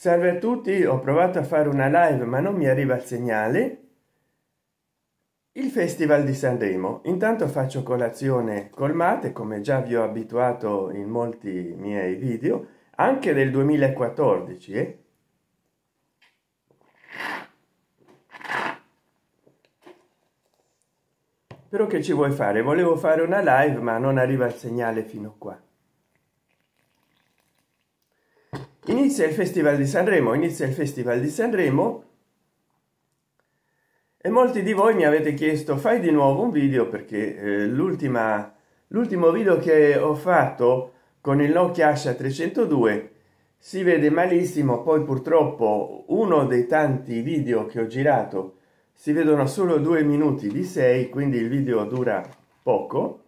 salve a tutti ho provato a fare una live ma non mi arriva il segnale. Il festival di sanremo. Intanto faccio colazione col mate come già vi ho abituato in molti miei video anche del 2014 eh? però che ci vuoi fare? Volevo fare una live ma non arriva il segnale fino qua inizia il festival di sanremo inizia il festival di sanremo e molti di voi mi avete chiesto fai di nuovo un video? Perché eh, l'ultima l'ultimo video che ho fatto con il nokia asha 302 si vede malissimo poi purtroppo uno dei tanti video che ho girato si vedono solo due minuti di sei quindi il video dura poco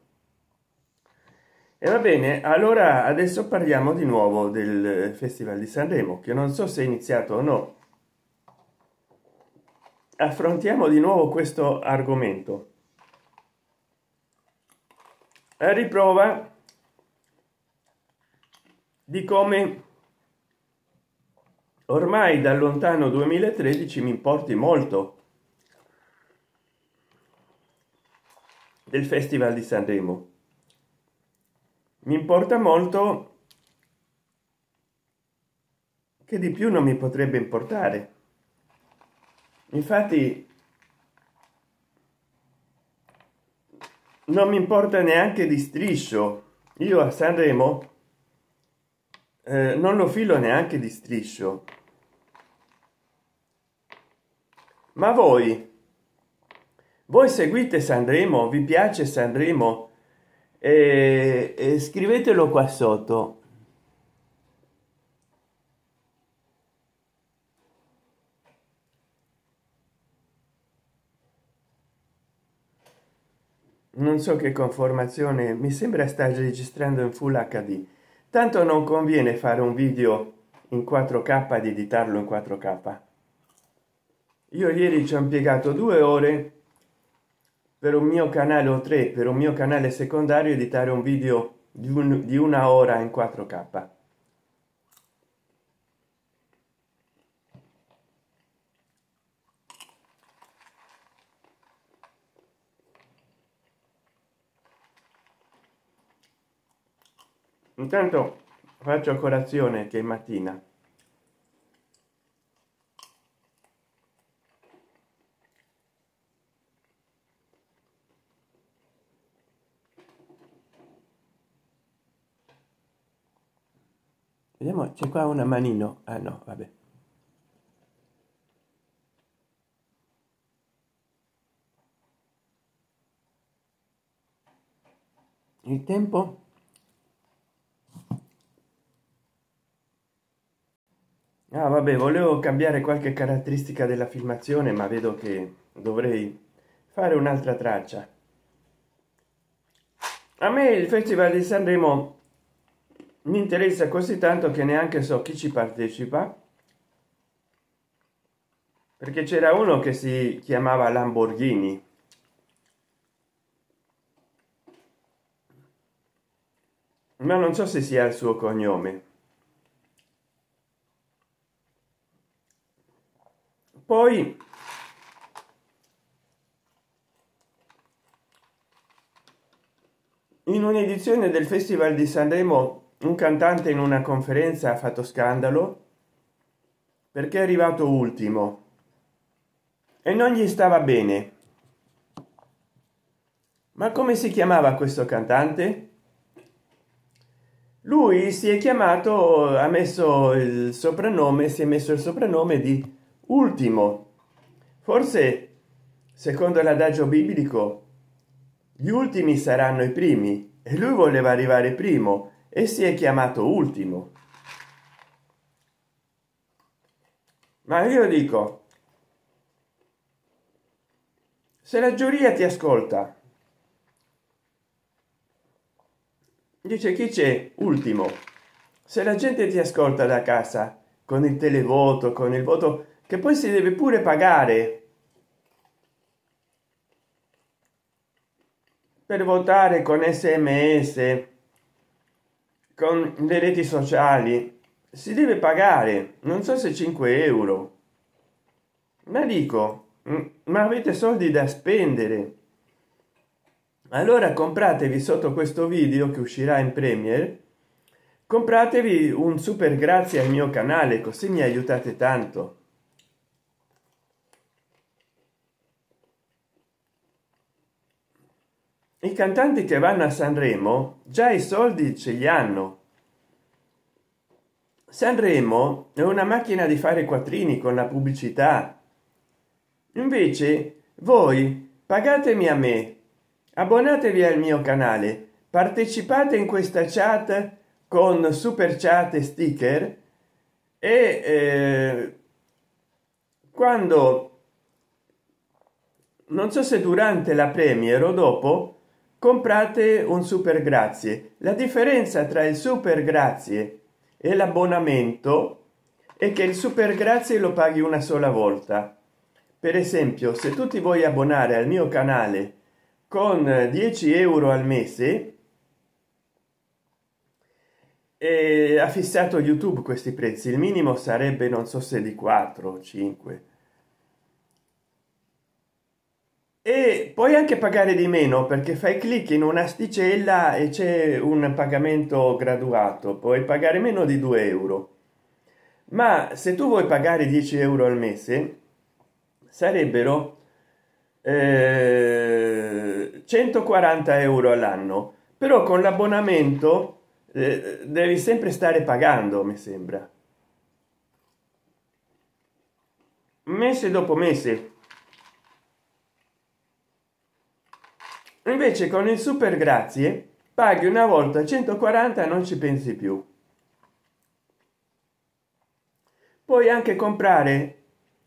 e va bene allora adesso parliamo di nuovo del festival di sanremo che non so se è iniziato o no. Affrontiamo di nuovo questo argomento. A riprova di come ormai dal lontano 2013 mi importi molto del festival di sanremo mi importa molto che di più non mi potrebbe importare. Infatti non mi importa neanche di striscio. Io a sanremo eh, non lo filo neanche di striscio. Ma voi? Voi seguite sanremo? Vi piace sanremo e, e scrivetelo qua sotto. Non so che conformazione mi sembra sta registrando in full hd tanto non conviene fare un video in 4k ed editarlo in 4k io ieri ci ho impiegato due ore per un mio canale o tre per un mio canale secondario editare un video di, un, di una ora in 4k intanto faccio colazione che è mattina vediamo c'è qua una manino. Ah no vabbè. Il tempo? Ah vabbè volevo cambiare qualche caratteristica della filmazione ma vedo che dovrei fare un'altra traccia. A me il festival di sanremo mi interessa così tanto che neanche so chi ci partecipa perché c'era uno che si chiamava lamborghini. Ma non so se sia il suo cognome. Poi in un'edizione del festival di sanremo un cantante in una conferenza ha fatto scandalo perché è arrivato ultimo. E non gli stava bene. Ma come si chiamava questo cantante? Lui si è chiamato ha messo il soprannome si è messo il soprannome di ultimo. Forse secondo l'adagio biblico gli ultimi saranno i primi. E lui voleva arrivare primo e si è chiamato ultimo. Ma io dico se la giuria ti ascolta dice chi c'è ultimo? Se la gente ti ascolta da casa con il televoto con il voto che poi si deve pure pagare per votare con sms con le reti sociali si deve pagare non so se 5 euro. Ma dico ma avete soldi da spendere? Allora compratevi sotto questo video che uscirà in premier compratevi un super grazie al mio canale così mi aiutate tanto i cantanti che vanno a sanremo già i soldi ce li hanno. Sanremo è una macchina di fare quattrini con la pubblicità. Invece voi pagatemi a me. Abbonatevi al mio canale. Partecipate in questa chat con super chat e sticker. E eh, quando non so se durante la premiere o dopo comprate un super grazie la differenza tra il super grazie e l'abbonamento è che il super grazie lo paghi una sola volta. Per esempio se tu ti vuoi abbonare al mio canale con 10 euro al mese ha fissato youtube questi prezzi. Il minimo sarebbe non so se di 4 o 5 e puoi anche pagare di meno perché fai clic in un'asticella e c'è un pagamento graduato. Puoi pagare meno di 2 euro. Ma se tu vuoi pagare 10 euro al mese sarebbero eh, 140 euro all'anno. Però con l'abbonamento eh, devi sempre stare pagando mi sembra. Mese dopo mese invece con il super grazie paghi una volta 140 non ci pensi più. Puoi anche comprare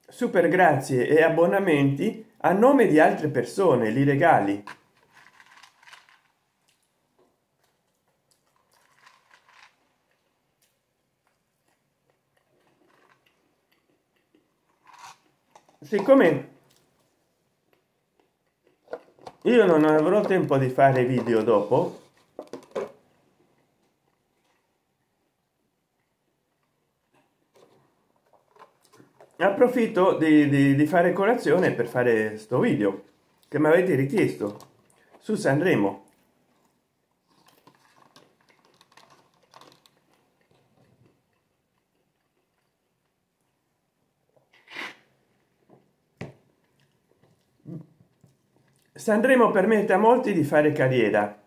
super grazie e abbonamenti a nome di altre persone li regali. Siccome io non avrò tempo di fare video dopo. Approfitto di, di, di fare colazione per fare sto video che mi avete richiesto su sanremo sanremo permette a molti di fare carriera.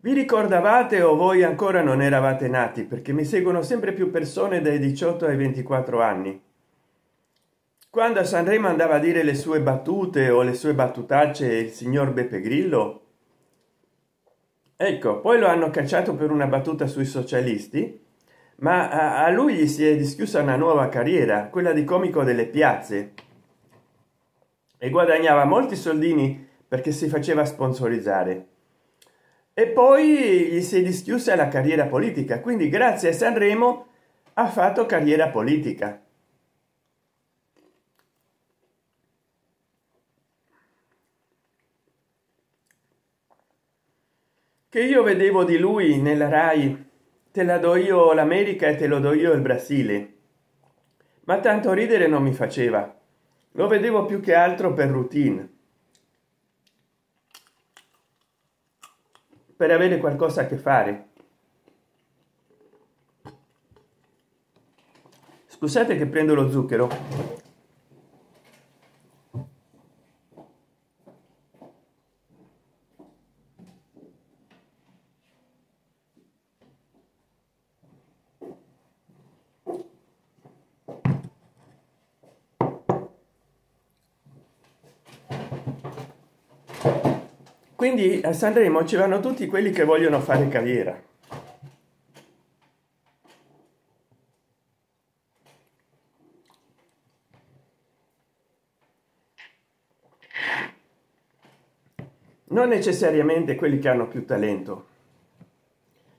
Vi ricordavate o voi ancora non eravate nati? Perché mi seguono sempre più persone dai 18 ai 24 anni. Quando a sanremo andava a dire le sue battute o le sue battutacce il signor beppe grillo ecco poi lo hanno cacciato per una battuta sui socialisti ma a lui gli si è discussa una nuova carriera quella di comico delle piazze e guadagnava molti soldini perché si faceva sponsorizzare. E poi gli si è dischiusa la carriera politica quindi grazie a sanremo ha fatto carriera politica. Che io vedevo di lui nella rai te la do io l'america e te lo do io il brasile. Ma tanto ridere non mi faceva lo vedevo più che altro per routine. Per avere qualcosa a che fare. Scusate che prendo lo zucchero quindi a sanremo ci vanno tutti quelli che vogliono fare carriera. Non necessariamente quelli che hanno più talento.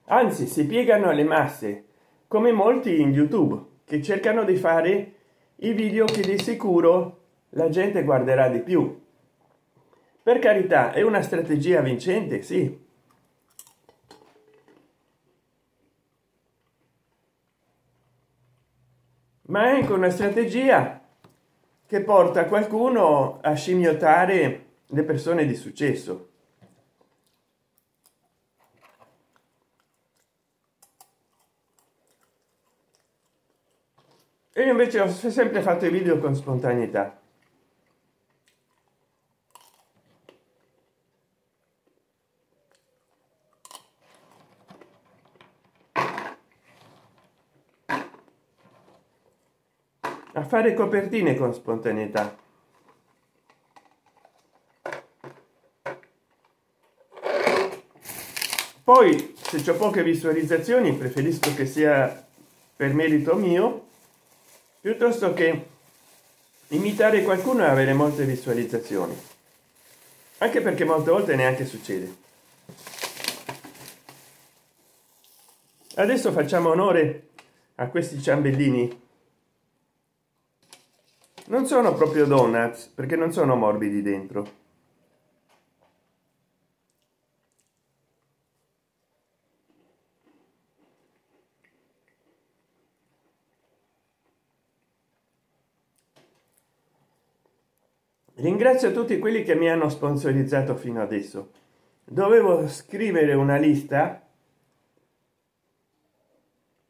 Anzi si piegano alle masse come molti in youtube che cercano di fare i video che di sicuro la gente guarderà di più per carità è una strategia vincente sì. Ma è anche una strategia che porta qualcuno a scimmiottare le persone di successo. E io invece ho sempre fatto i video con spontaneità fare copertine con spontaneità. Poi se c'è poche visualizzazioni preferisco che sia per merito mio piuttosto che imitare qualcuno e avere molte visualizzazioni. Anche perché molte volte neanche succede. Adesso facciamo onore a questi ciambellini non sono proprio donuts perché non sono morbidi dentro. Ringrazio tutti quelli che mi hanno sponsorizzato fino adesso. Dovevo scrivere una lista.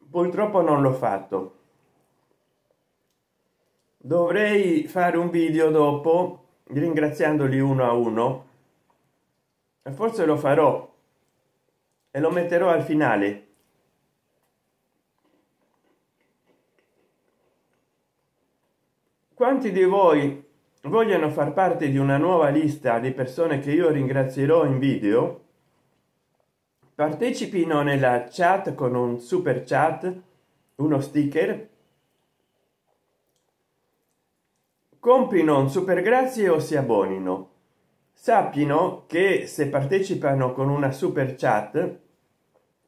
Purtroppo non l'ho fatto dovrei fare un video dopo ringraziandoli uno a uno. E forse lo farò. E lo metterò al finale. Quanti di voi vogliono far parte di una nuova lista di persone che io ringrazierò in video? Partecipino nella chat con un super chat uno sticker comprino un super grazie o si abbonino? Sappino che se partecipano con una super chat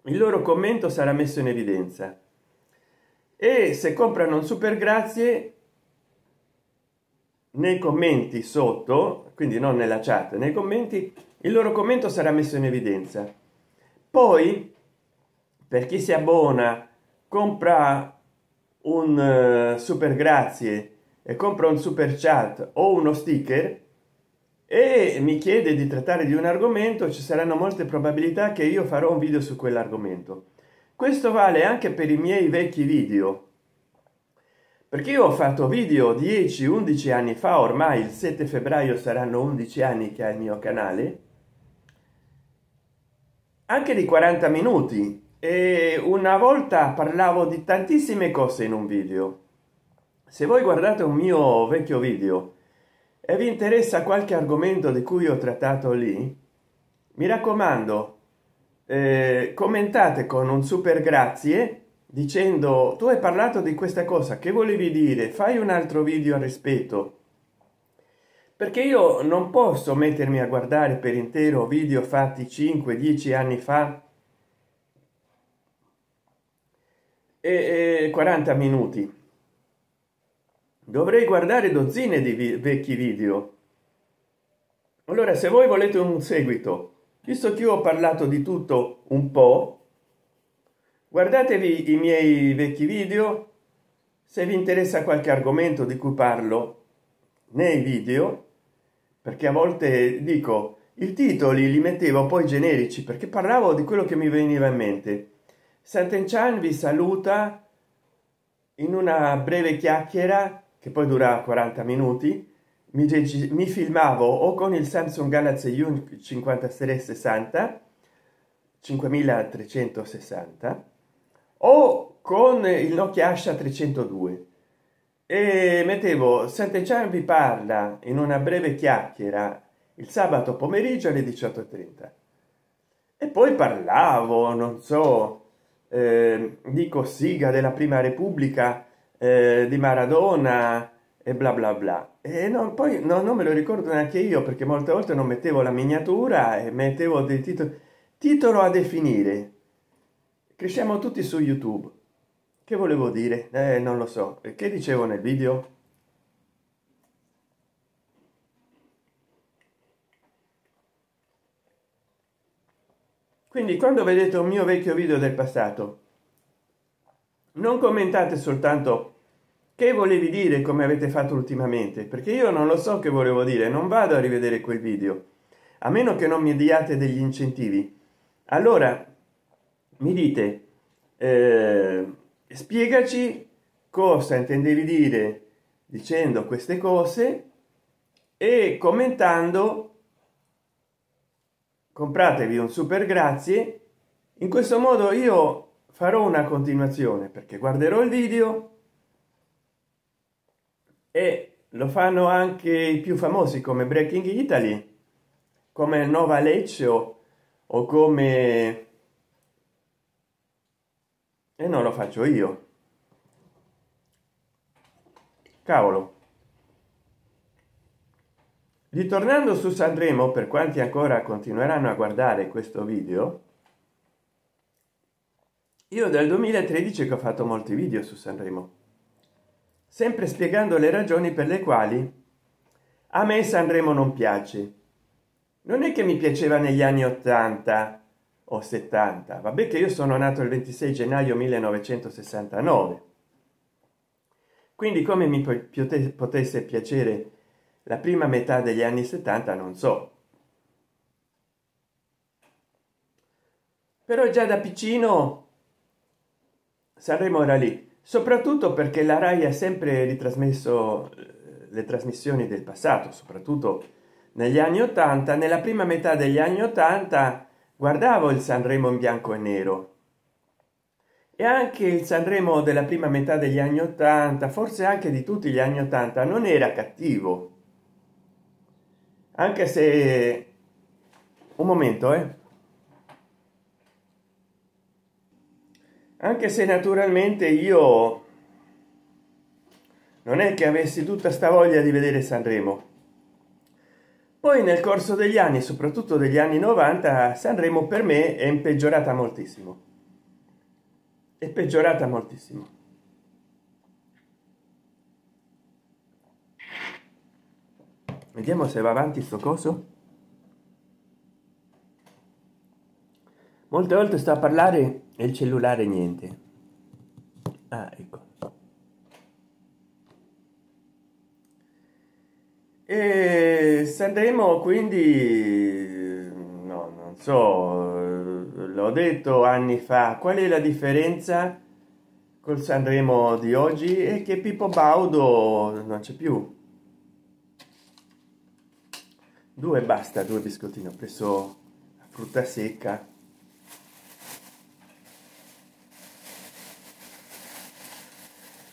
il loro commento sarà messo in evidenza. E se comprano un super grazie nei commenti sotto quindi non nella chat nei commenti il loro commento sarà messo in evidenza. Poi per chi si abbona compra un uh, super grazie e compra un super chat o uno sticker e mi chiede di trattare di un argomento ci saranno molte probabilità che io farò un video su quell'argomento. Questo vale anche per i miei vecchi video perché io ho fatto video 10 11 anni fa ormai il 7 febbraio saranno 11 anni che ha il mio canale anche di 40 minuti e una volta parlavo di tantissime cose in un video se voi guardate un mio vecchio video e vi interessa qualche argomento di cui ho trattato lì mi raccomando eh, commentate con un super grazie dicendo tu hai parlato di questa cosa che volevi dire? Fai un altro video al rispetto. Perché io non posso mettermi a guardare per intero video fatti 5 10 anni fa e 40 minuti dovrei guardare dozzine di vecchi video. Allora se voi volete un seguito visto che io ho parlato di tutto un po guardatevi i miei vecchi video se vi interessa qualche argomento di cui parlo nei video perché a volte dico i titoli li mettevo poi generici perché parlavo di quello che mi veniva in mente. Sant'Enchan vi saluta in una breve chiacchiera che poi dura 40 minuti mi, mi filmavo o con il Samsung Galaxy U 5360 5360 o con il Nokia Asha 302 e mettevo Sant'Enchan vi parla in una breve chiacchiera il sabato pomeriggio alle 18.30 e poi parlavo non so eh, di Cossiga della prima repubblica eh, di Maradona e bla bla bla. E non, poi no, non me lo ricordo neanche io perché molte volte non mettevo la miniatura e mettevo dei titoli. Titolo a definire. Cresciamo tutti su youtube. Che volevo dire? Eh, non lo so. Che dicevo nel video? Quindi quando vedete un mio vecchio video del passato non commentate soltanto che volevi dire come avete fatto ultimamente perché io non lo so che volevo dire non vado a rivedere quel video a meno che non mi diate degli incentivi. Allora mi dite eh, spiegaci cosa intendevi dire dicendo queste cose e commentando compratevi un super grazie. In questo modo io farò una continuazione perché guarderò il video e lo fanno anche i più famosi come breaking italy come nova lecce o come e non lo faccio io. Cavolo. Ritornando su sanremo per quanti ancora continueranno a guardare questo video io dal 2013 che ho fatto molti video su sanremo sempre spiegando le ragioni per le quali a me sanremo non piace. Non è che mi piaceva negli anni 80 o 70 vabbè che io sono nato il 26 gennaio 1969 quindi come mi potesse piacere la prima metà degli anni 70 non so. Però già da piccino saremo era lì soprattutto perché la rai ha sempre ritrasmesso eh, le trasmissioni del passato soprattutto negli anni 80 nella prima metà degli anni 80 guardavo il sanremo in bianco e nero. E anche il sanremo della prima metà degli anni 80 forse anche di tutti gli anni 80 non era cattivo. Anche se un momento eh anche se naturalmente io non è che avessi tutta sta voglia di vedere sanremo. Poi nel corso degli anni soprattutto degli anni 90 sanremo per me è peggiorata moltissimo. È peggiorata moltissimo. Vediamo se va avanti sto coso. Molte volte sto a parlare il cellulare niente. Ah, ecco. E sanremo quindi no non so l'ho detto anni fa qual è la differenza col sanremo di oggi? E che pippo baudo non c'è più. Due basta due biscottini ho preso frutta secca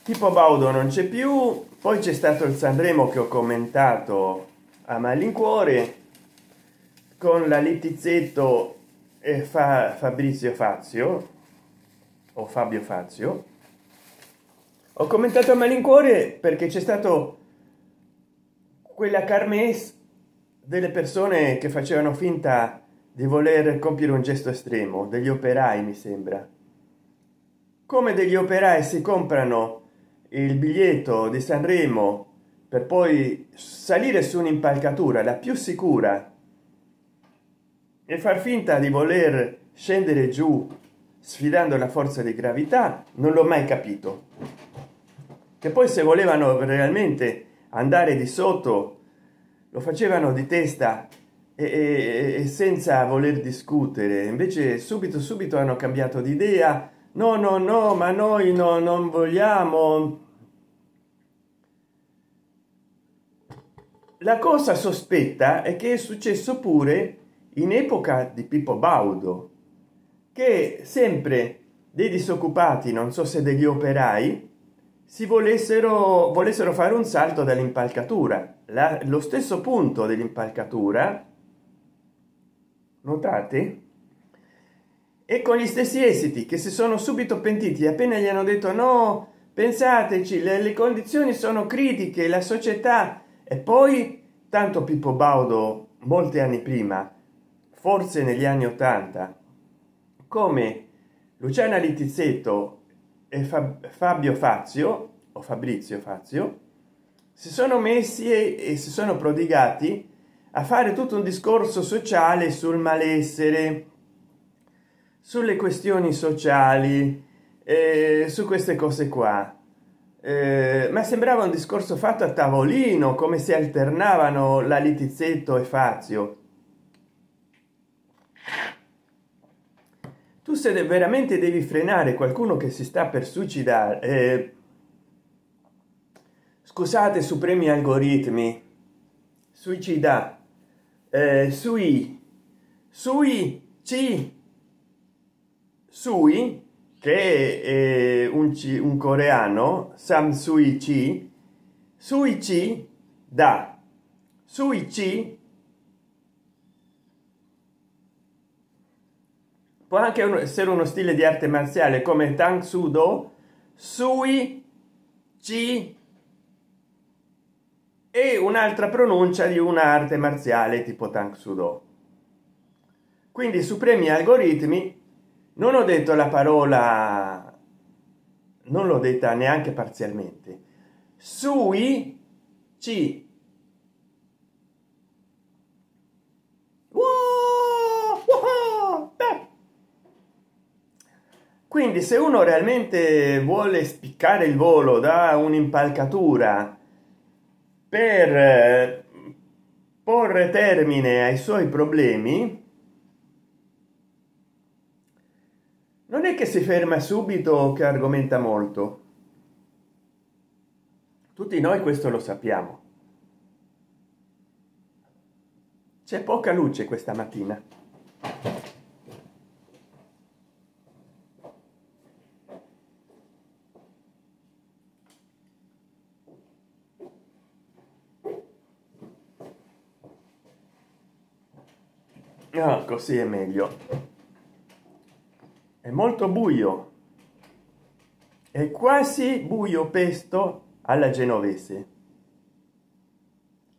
tipo baudo non c'è più poi c'è stato il sanremo che ho commentato a malincuore con la littizzetto e fa fabrizio fazio o fabio fazio. Ho commentato a malincuore perché c'è stato quella carmes delle persone che facevano finta di voler compiere un gesto estremo degli operai mi sembra. Come degli operai si comprano il biglietto di sanremo per poi salire su un'impalcatura la più sicura e far finta di voler scendere giù sfidando la forza di gravità non l'ho mai capito. Che poi se volevano realmente andare di sotto lo facevano di testa e, e, e senza voler discutere. Invece subito subito hanno cambiato di idea no no no ma noi no, non vogliamo. La cosa sospetta è che è successo pure in epoca di pippo baudo che sempre dei disoccupati non so se degli operai si volessero volessero fare un salto dall'impalcatura. Lo stesso punto dell'impalcatura notate e con gli stessi esiti che si sono subito pentiti appena gli hanno detto no pensateci le, le condizioni sono critiche la società e poi tanto pippo baudo molti anni prima forse negli anni 80 come luciana littizzetto e fabio fazio o fabrizio fazio si sono messi e, e si sono prodigati a fare tutto un discorso sociale sul malessere sulle questioni sociali eh, su queste cose qua. Eh, ma sembrava un discorso fatto a tavolino come si alternavano la litizzetto e fazio. Tu se veramente devi frenare qualcuno che si sta per suicidare eh, scusate supremi algoritmi. Suicida eh, sui sui ci sui che è un, un coreano sam sui ci sui ci da. Sui ci può anche essere uno stile di arte marziale come tang sudo sui ci e un'altra pronuncia di un'arte marziale tipo tang sudo quindi supremi algoritmi non ho detto la parola non l'ho detta neanche parzialmente. Sui ci. Quindi se uno realmente vuole spiccare il volo da un'impalcatura per eh, porre termine ai suoi problemi non è che si ferma subito che argomenta molto. Tutti noi questo lo sappiamo. C'è poca luce questa mattina. No, così è meglio molto buio. È quasi buio pesto alla genovese.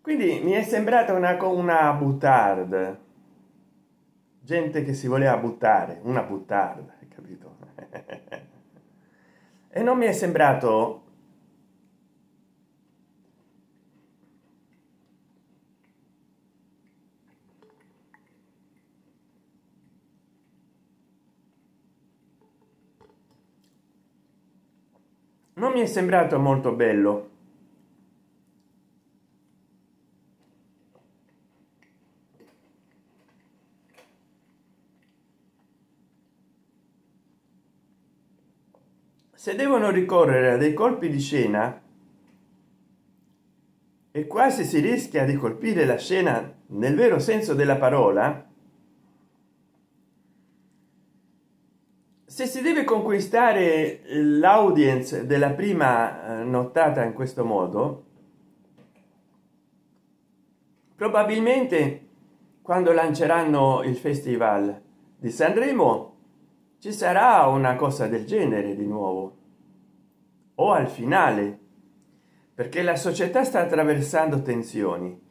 Quindi mi è sembrata una una buttard gente che si voleva buttare una buttard capito? E non mi è sembrato non mi è sembrato molto bello. Se devono ricorrere a dei colpi di scena e quasi si rischia di colpire la scena nel vero senso della parola se si deve conquistare l'audience della prima eh, nottata in questo modo probabilmente quando lanceranno il festival di sanremo ci sarà una cosa del genere di nuovo o al finale perché la società sta attraversando tensioni.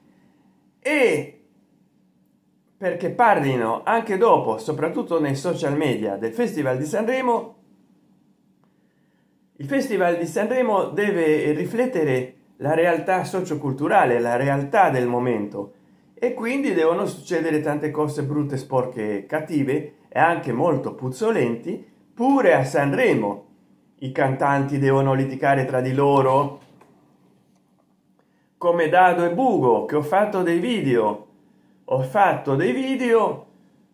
E perché parlino anche dopo soprattutto nei social media del festival di sanremo. Il festival di sanremo deve riflettere la realtà socioculturale la realtà del momento e quindi devono succedere tante cose brutte sporche cattive e anche molto puzzolenti pure a sanremo. I cantanti devono litigare tra di loro come dado e bugo che ho fatto dei video ho fatto dei video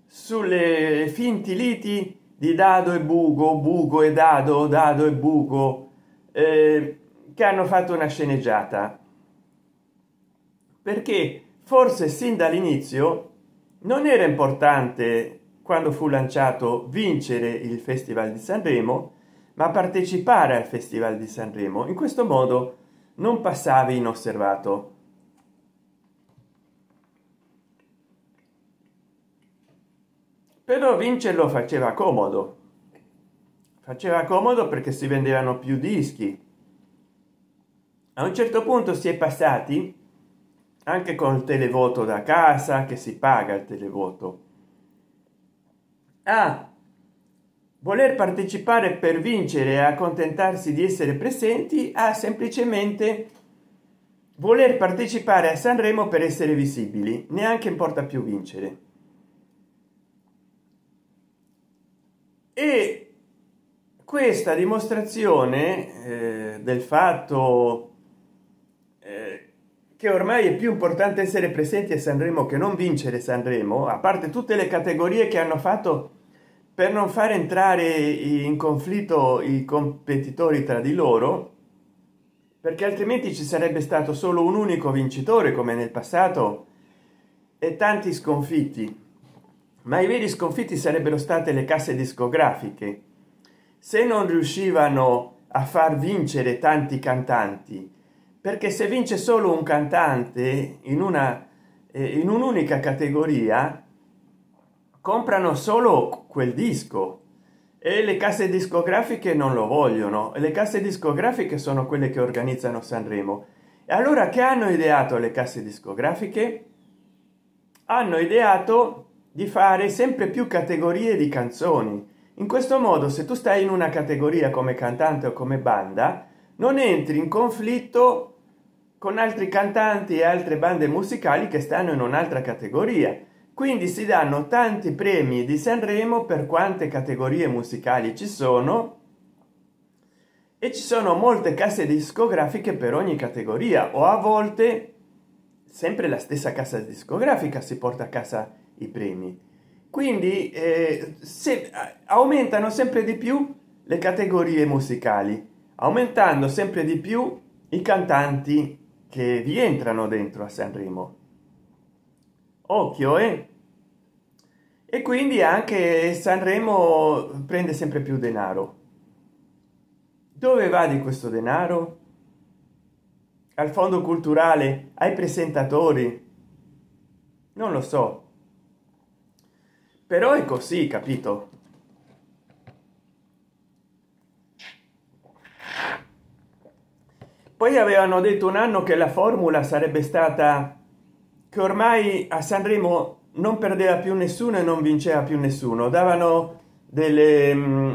sulle finti liti di dado e bugo bugo e dado dado e bugo eh, che hanno fatto una sceneggiata. Perché forse sin dall'inizio non era importante quando fu lanciato vincere il festival di sanremo ma partecipare al festival di sanremo. In questo modo non passavi inosservato però vincerlo faceva comodo. Faceva comodo perché si vendevano più dischi. A un certo punto si è passati anche col televoto da casa che si paga il televoto. A voler partecipare per vincere e accontentarsi di essere presenti a semplicemente voler partecipare a sanremo per essere visibili. Neanche importa più vincere e questa dimostrazione eh, del fatto eh, che ormai è più importante essere presenti a sanremo che non vincere sanremo a parte tutte le categorie che hanno fatto per non far entrare in conflitto i competitori tra di loro perché altrimenti ci sarebbe stato solo un unico vincitore come nel passato e tanti sconfitti ma i veri sconfitti sarebbero state le casse discografiche. Se non riuscivano a far vincere tanti cantanti perché se vince solo un cantante in una eh, in un'unica categoria comprano solo quel disco. E le casse discografiche non lo vogliono. Le casse discografiche sono quelle che organizzano sanremo. E allora che hanno ideato le casse discografiche? Hanno ideato di fare sempre più categorie di canzoni. In questo modo se tu stai in una categoria come cantante o come banda non entri in conflitto con altri cantanti e altre bande musicali che stanno in un'altra categoria. Quindi si danno tanti premi di sanremo per quante categorie musicali ci sono e ci sono molte casse discografiche per ogni categoria o a volte sempre la stessa casa discografica si porta a casa i premi quindi eh, se aumentano sempre di più le categorie musicali aumentando sempre di più i cantanti che vi entrano dentro a sanremo. Occhio eh? e quindi anche sanremo prende sempre più denaro. Dove va di questo denaro? Al fondo culturale ai presentatori? Non lo so però è così capito? Poi avevano detto un anno che la formula sarebbe stata che ormai a sanremo non perdeva più nessuno e non vinceva più nessuno. Davano delle mm,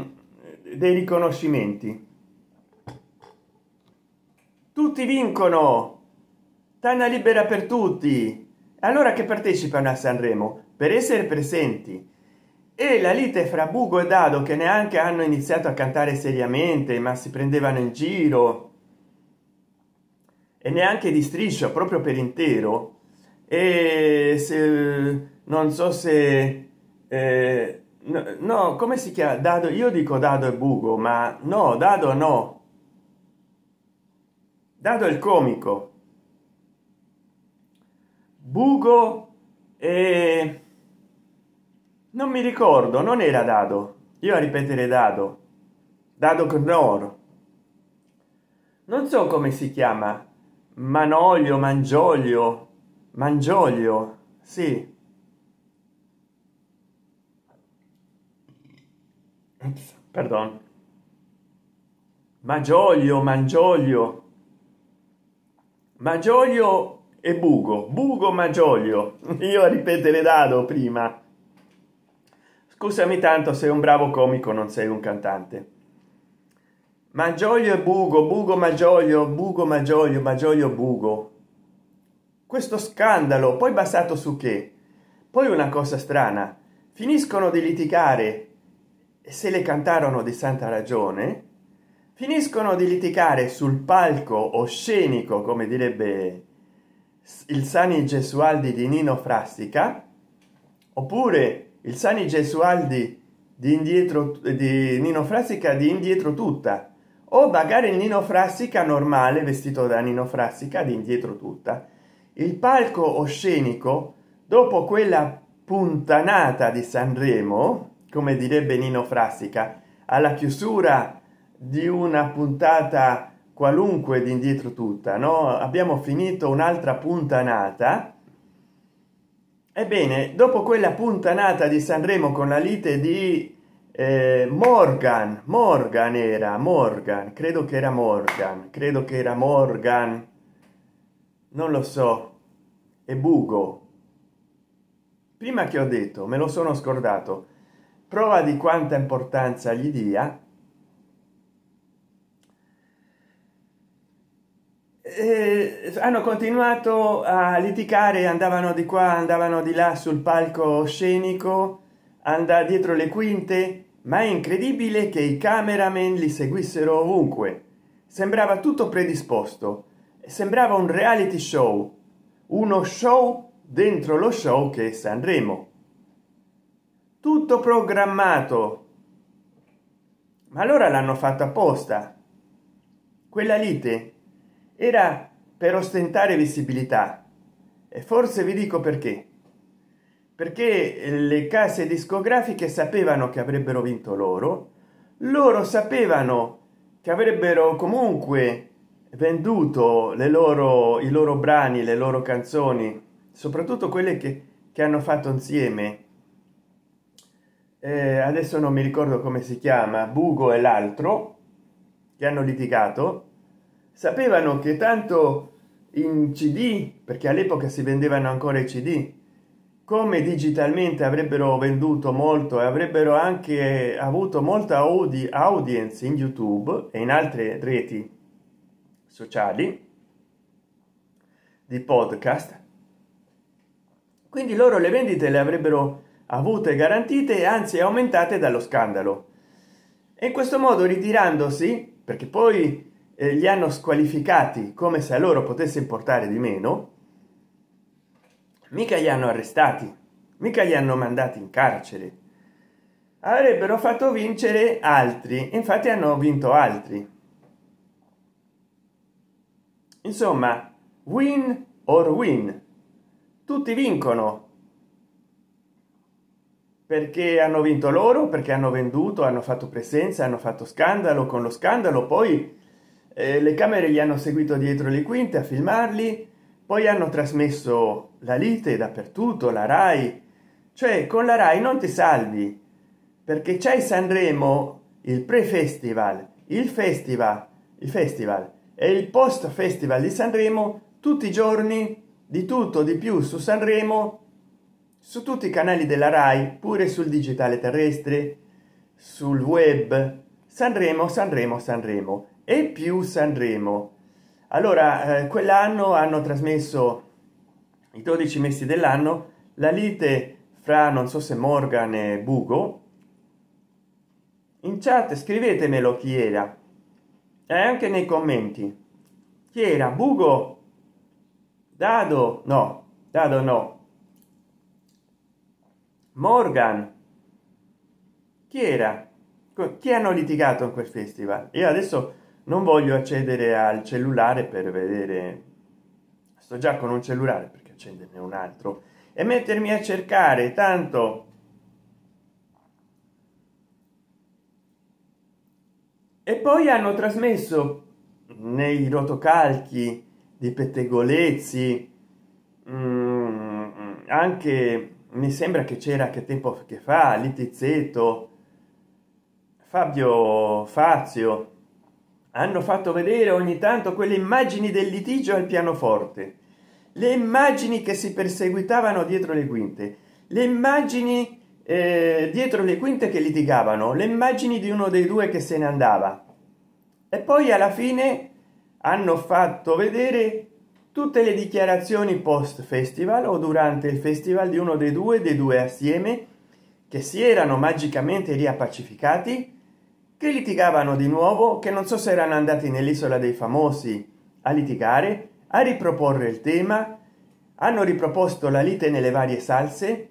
dei riconoscimenti. Tutti vincono! Tana libera per tutti! Allora che partecipano a sanremo per essere presenti. E la lite fra bugo e dado che neanche hanno iniziato a cantare seriamente ma si prendevano in giro e neanche di striscio proprio per intero. E se non so se eh, no, no come si chiama? Dado io dico dado e bugo ma no dado no. Dado il comico. Bugo e non mi ricordo non era dado. Io a ripetere dado. Dado Knorr non so come si chiama. Manolio mangiolio. Mangiolio sì. Perdon. Maggiolio mangiolio. Maggiolio e bugo. Bugo maggiolio io a ripetere dado prima scusami tanto sei un bravo comico non sei un cantante. Maggiolio e bugo bugo maggiolio bugo maggiolio maggiolio bugo. Questo scandalo poi basato su che? Poi una cosa strana finiscono di litigare se le cantarono di santa ragione finiscono di litigare sul palco oscenico come direbbe il sani gesualdi di nino frassica oppure il sani gesualdi di indietro di nino frassica di indietro tutta. O magari il nino frassica normale vestito da nino frassica di indietro tutta. Il palco oscenico dopo quella puntanata di sanremo come direbbe nino frassica alla chiusura di una puntata qualunque di indietro tutta no? Abbiamo finito un'altra puntanata ebbene dopo quella puntanata di sanremo con la lite di eh, morgan morgan era morgan credo che era morgan credo che era morgan. Non lo so e bugo. Prima che ho detto me lo sono scordato. Prova di quanta importanza gli dia eh, hanno continuato a litigare andavano di qua andavano di là sul palco scenico anda dietro le quinte ma è incredibile che i cameraman li seguissero ovunque. Sembrava tutto predisposto. Sembrava un reality show. Uno show dentro lo show che sanremo. Tutto programmato. Ma allora l'hanno fatto apposta. Quella lite era per ostentare visibilità. E forse vi dico perché. Perché le case discografiche sapevano che avrebbero vinto loro loro sapevano che avrebbero comunque venduto le loro i loro brani le loro canzoni soprattutto quelle che, che hanno fatto insieme. Eh, adesso non mi ricordo come si chiama bugo e l'altro che hanno litigato sapevano che tanto in cd perché all'epoca si vendevano ancora i cd come digitalmente avrebbero venduto molto e avrebbero anche avuto molta audi audience in youtube e in altre reti sociali di podcast. Quindi loro le vendite le avrebbero avute garantite e anzi aumentate dallo scandalo. E in questo modo ritirandosi perché poi eh, li hanno squalificati come se a loro potesse importare di meno mica li hanno arrestati mica li hanno mandati in carcere. Avrebbero fatto vincere altri infatti hanno vinto altri. Insomma win or win tutti vincono. Perché hanno vinto loro? Perché hanno venduto hanno fatto presenza hanno fatto scandalo con lo scandalo poi eh, le camere gli hanno seguito dietro le quinte a filmarli poi hanno trasmesso la lite dappertutto la rai. Cioè con la rai non ti salvi perché c'è sanremo il pre festival il festival il festival e il post festival di sanremo tutti i giorni di tutto di più su sanremo su tutti i canali della rai pure sul digitale terrestre sul web. Sanremo sanremo sanremo e più sanremo. Allora eh, quell'anno hanno trasmesso i 12 mesi dell'anno la lite fra non so se morgan e bugo. In chat scrivetemelo chi era. E anche nei commenti. Chi era? Bugo? Dado? No dado no. Morgan? Chi era? Chi hanno litigato in quel festival? Io adesso non voglio accedere al cellulare per vedere. Sto già con un cellulare perché accenderne un altro? E mettermi a cercare tanto. E poi hanno trasmesso nei rotocalchi di pettegolezzi mm, anche mi sembra che c'era che tempo che fa litizzetto fabio fazio hanno fatto vedere ogni tanto quelle immagini del litigio al pianoforte. Le immagini che si perseguitavano dietro le quinte. Le immagini eh, dietro le quinte che litigavano. Le immagini di uno dei due che se ne andava. E poi alla fine hanno fatto vedere tutte le dichiarazioni post festival o durante il festival di uno dei due dei due assieme che si erano magicamente riappacificati che litigavano di nuovo che non so se erano andati nell'isola dei famosi a litigare a riproporre il tema. Hanno riproposto la lite nelle varie salse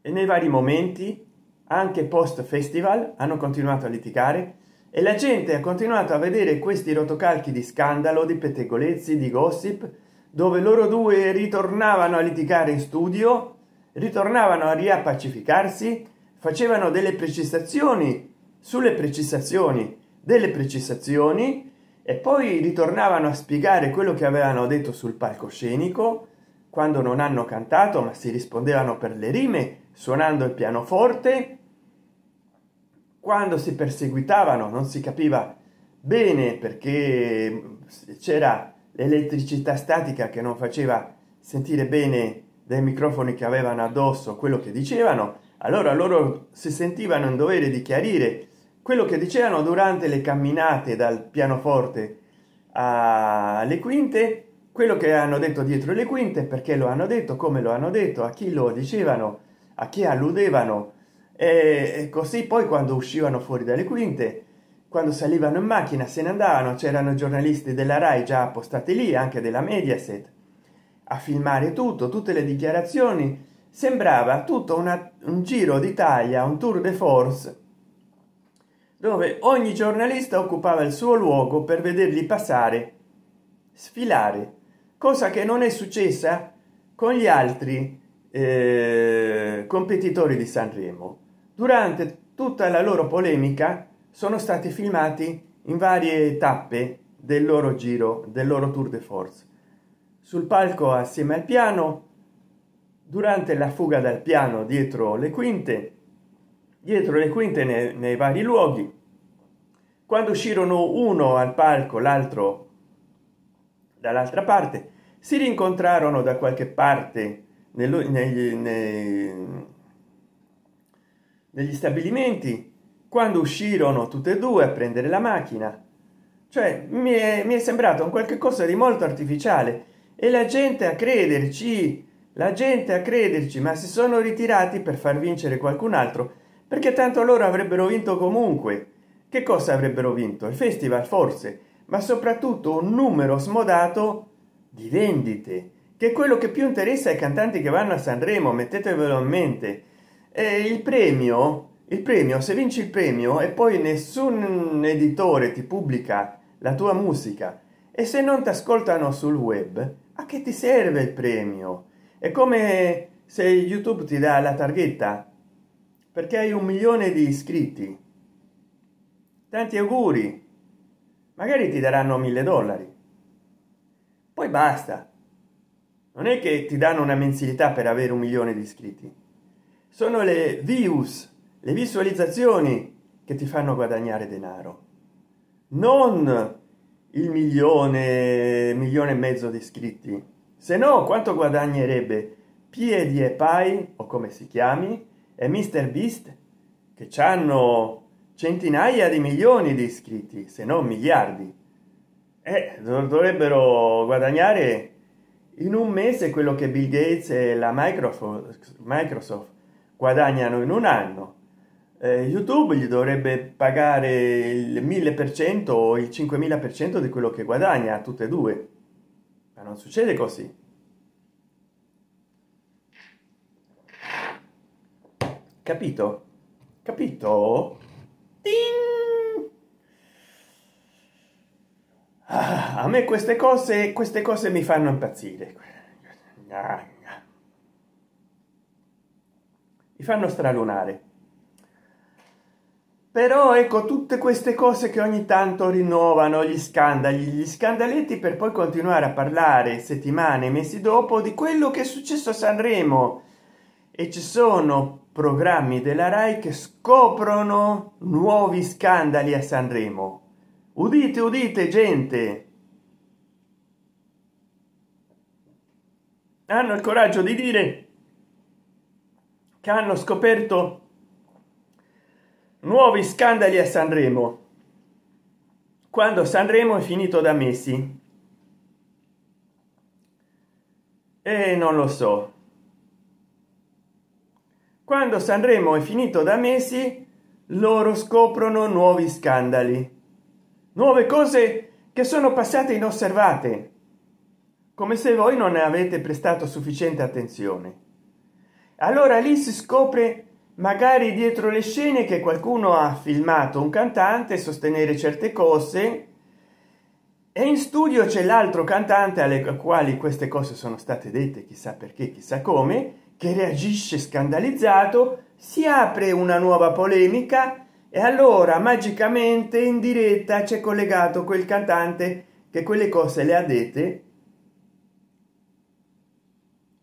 e nei vari momenti anche post festival hanno continuato a litigare. E la gente ha continuato a vedere questi rotocalchi di scandalo di pettegolezzi di gossip dove loro due ritornavano a litigare in studio ritornavano a riappacificarsi facevano delle precisazioni sulle precisazioni delle precisazioni e poi ritornavano a spiegare quello che avevano detto sul palcoscenico quando non hanno cantato ma si rispondevano per le rime suonando il pianoforte. Quando si perseguitavano non si capiva bene perché c'era l'elettricità statica che non faceva sentire bene dai microfoni che avevano addosso quello che dicevano allora loro si sentivano in dovere di chiarire quello che dicevano durante le camminate dal pianoforte alle quinte quello che hanno detto dietro le quinte perché lo hanno detto come lo hanno detto a chi lo dicevano a chi alludevano. E così poi quando uscivano fuori dalle quinte quando salivano in macchina se ne andavano c'erano giornalisti della rai già appostati lì anche della mediaset a filmare tutto tutte le dichiarazioni. Sembrava tutto una, un giro d'italia un tour de force dove ogni giornalista occupava il suo luogo per vederli passare sfilare cosa che non è successa con gli altri eh, competitori di sanremo. Durante tutta la loro polemica sono stati filmati in varie tappe del loro giro del loro tour de force. Sul palco assieme al piano durante la fuga dal piano dietro le quinte dietro le quinte nei, nei vari luoghi quando uscirono uno al palco l'altro dall'altra parte si rincontrarono da qualche parte negli, negli, negli stabilimenti. Quando uscirono tutte e due a prendere la macchina cioè mi è, mi è sembrato un qualche cosa di molto artificiale. E la gente a crederci la gente a crederci ma si sono ritirati per far vincere qualcun altro perché tanto loro avrebbero vinto comunque che cosa avrebbero vinto? Il festival forse ma soprattutto un numero smodato di vendite che è quello che più interessa ai cantanti che vanno a sanremo mettetevelo in mente. E il premio il premio se vinci il premio e poi nessun editore ti pubblica la tua musica e se non ti ascoltano sul web a che ti serve il premio? È come se youtube ti dà la targhetta perché hai un milione di iscritti tanti auguri. Magari ti daranno mille dollari. Poi basta. Non è che ti danno una mensilità per avere un milione di iscritti. Sono le views le visualizzazioni che ti fanno guadagnare denaro. Non il milione milione e mezzo di iscritti. Se no quanto guadagnerebbe piedi e pai o come si chiami e mister beast che hanno centinaia di milioni di iscritti se non miliardi. Eh, dovrebbero guadagnare in un mese quello che bill gates e la microsoft microsoft guadagnano in un anno. Eh, youtube gli dovrebbe pagare il 1000 per cento o il 5000 per cento di quello che guadagna tutte e due. Ma non succede così. Capito? Capito ah, a me queste cose queste cose mi fanno impazzire. Mi fanno stralunare. Però ecco tutte queste cose che ogni tanto rinnovano gli scandali gli scandaletti per poi continuare a parlare settimane mesi dopo di quello che è successo a sanremo. E ci sono programmi della rai che scoprono nuovi scandali a sanremo. Udite udite gente! Hanno il coraggio di dire che hanno scoperto nuovi scandali a sanremo quando sanremo è finito da mesi e non lo so quando sanremo è finito da mesi loro scoprono nuovi scandali. Nuove cose che sono passate inosservate come se voi non ne avete prestato sufficiente attenzione. Allora lì si scopre magari dietro le scene che qualcuno ha filmato un cantante sostenere certe cose e in studio c'è l'altro cantante alle quali queste cose sono state dette chissà perché chissà come che reagisce scandalizzato si apre una nuova polemica e allora magicamente in diretta c'è collegato quel cantante che quelle cose le ha dette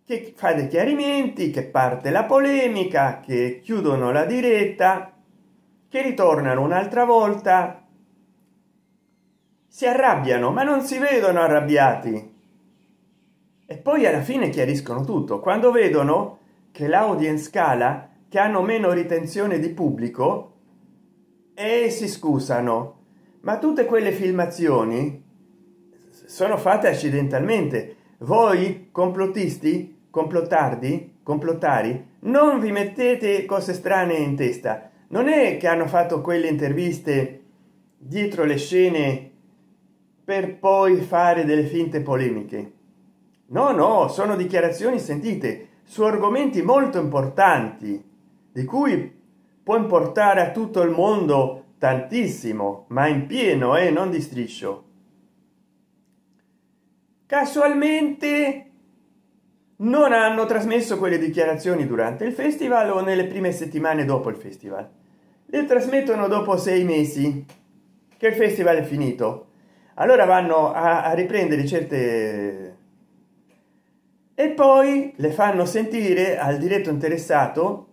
che fa dei chiarimenti che parte la polemica che chiudono la diretta che ritornano un'altra volta. Si arrabbiano ma non si vedono arrabbiati e poi alla fine chiariscono tutto. Quando vedono che l'audience scala che hanno meno ritenzione di pubblico e si scusano. Ma tutte quelle filmazioni sono fatte accidentalmente. Voi complottisti complottardi complottari non vi mettete cose strane in testa. Non è che hanno fatto quelle interviste dietro le scene per poi fare delle finte polemiche no no sono dichiarazioni sentite su argomenti molto importanti di cui può importare a tutto il mondo tantissimo ma in pieno e eh, non di striscio. Casualmente non hanno trasmesso quelle dichiarazioni durante il festival o nelle prime settimane dopo il festival. Le trasmettono dopo sei mesi che il festival è finito. Allora vanno a, a riprendere certe e poi le fanno sentire al diretto interessato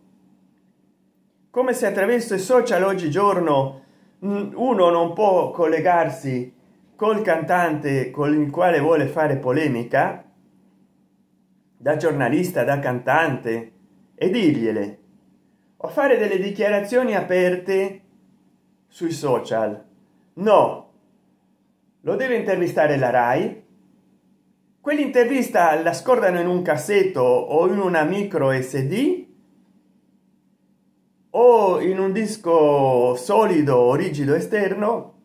come se attraverso i social oggigiorno mm, uno non può collegarsi col cantante con il quale vuole fare polemica da giornalista da cantante e dirgliele o fare delle dichiarazioni aperte sui social. No lo deve intervistare la rai quell'intervista la scordano in un cassetto o in una micro sd o in un disco solido o rigido esterno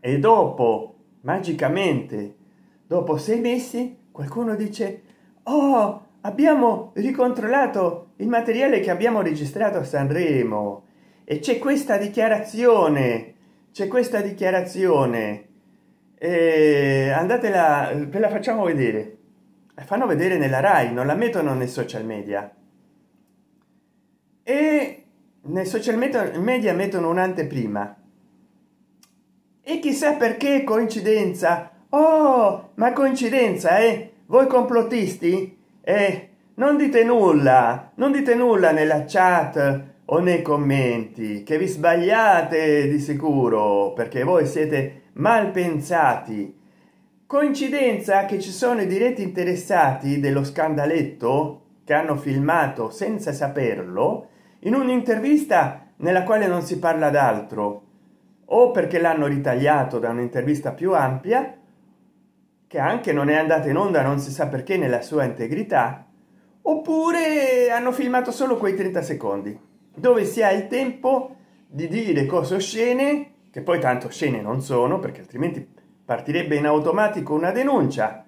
e dopo magicamente dopo sei mesi qualcuno dice oh abbiamo ricontrollato il materiale che abbiamo registrato a sanremo e c'è questa dichiarazione c'è questa dichiarazione eh, andatela ve la facciamo vedere. Fanno vedere nella rai non la mettono nei social media. E nei social media mettono un'anteprima e chissà perché coincidenza. Oh ma coincidenza eh? Voi complottisti? Eh non dite nulla non dite nulla nella chat o nei commenti che vi sbagliate di sicuro perché voi siete mal pensati. Coincidenza che ci sono i diretti interessati dello scandaletto che hanno filmato senza saperlo in un'intervista nella quale non si parla d'altro. O perché l'hanno ritagliato da un'intervista più ampia che anche non è andata in onda non si sa perché nella sua integrità oppure hanno filmato solo quei 30 secondi dove si ha il tempo di dire cose oscene che poi tanto scene non sono perché altrimenti partirebbe in automatico una denuncia.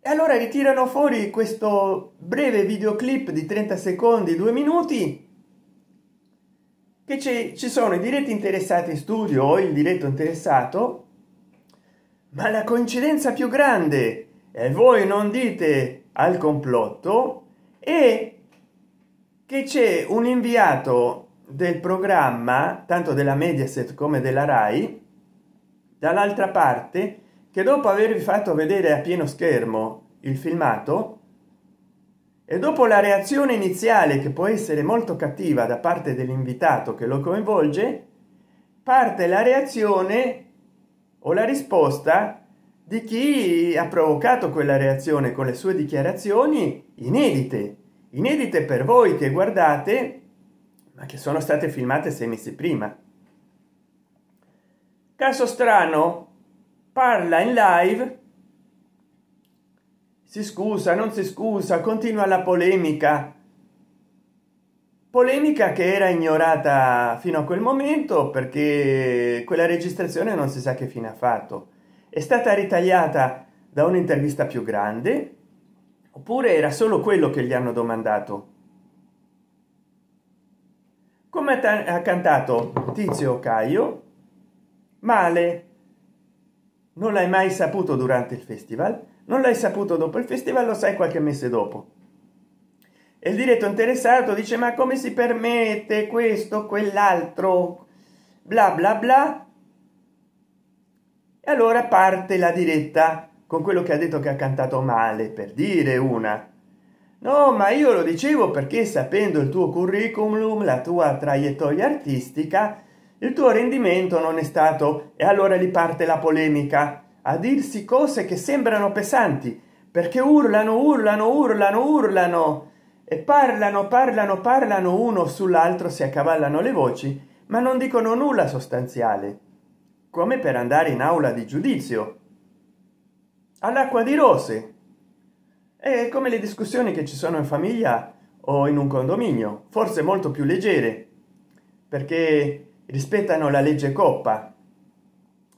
E allora ritirano fuori questo breve videoclip di 30 secondi due minuti che ci sono i diretti interessati in studio o il diretto interessato ma la coincidenza più grande e voi non dite al complotto è che c'è un inviato del programma tanto della mediaset come della rai dall'altra parte che dopo avervi fatto vedere a pieno schermo il filmato e dopo la reazione iniziale che può essere molto cattiva da parte dell'invitato che lo coinvolge parte la reazione o la risposta di chi ha provocato quella reazione con le sue dichiarazioni inedite inedite per voi che guardate ma che sono state filmate sei mesi prima. Caso strano parla in live si scusa non si scusa continua la polemica. Polemica che era ignorata fino a quel momento perché quella registrazione non si sa che fine ha fatto. È stata ritagliata da un'intervista più grande oppure era solo quello che gli hanno domandato? Come ha cantato tizio caio? Male. Non l'hai mai saputo durante il festival? Non l'hai saputo dopo il festival lo sai qualche mese dopo. E il diretto interessato dice ma come si permette questo quell'altro? Bla bla bla. E allora parte la diretta con quello che ha detto che ha cantato male per dire una. No ma io lo dicevo perché sapendo il tuo curriculum la tua traiettoria artistica il tuo rendimento non è stato e allora gli parte la polemica. A dirsi cose che sembrano pesanti perché urlano urlano urlano urlano e parlano parlano parlano uno sull'altro si accavallano le voci ma non dicono nulla sostanziale. Come per andare in aula di giudizio all'acqua di rose. È come le discussioni che ci sono in famiglia o in un condominio forse molto più leggere perché rispettano la legge coppa.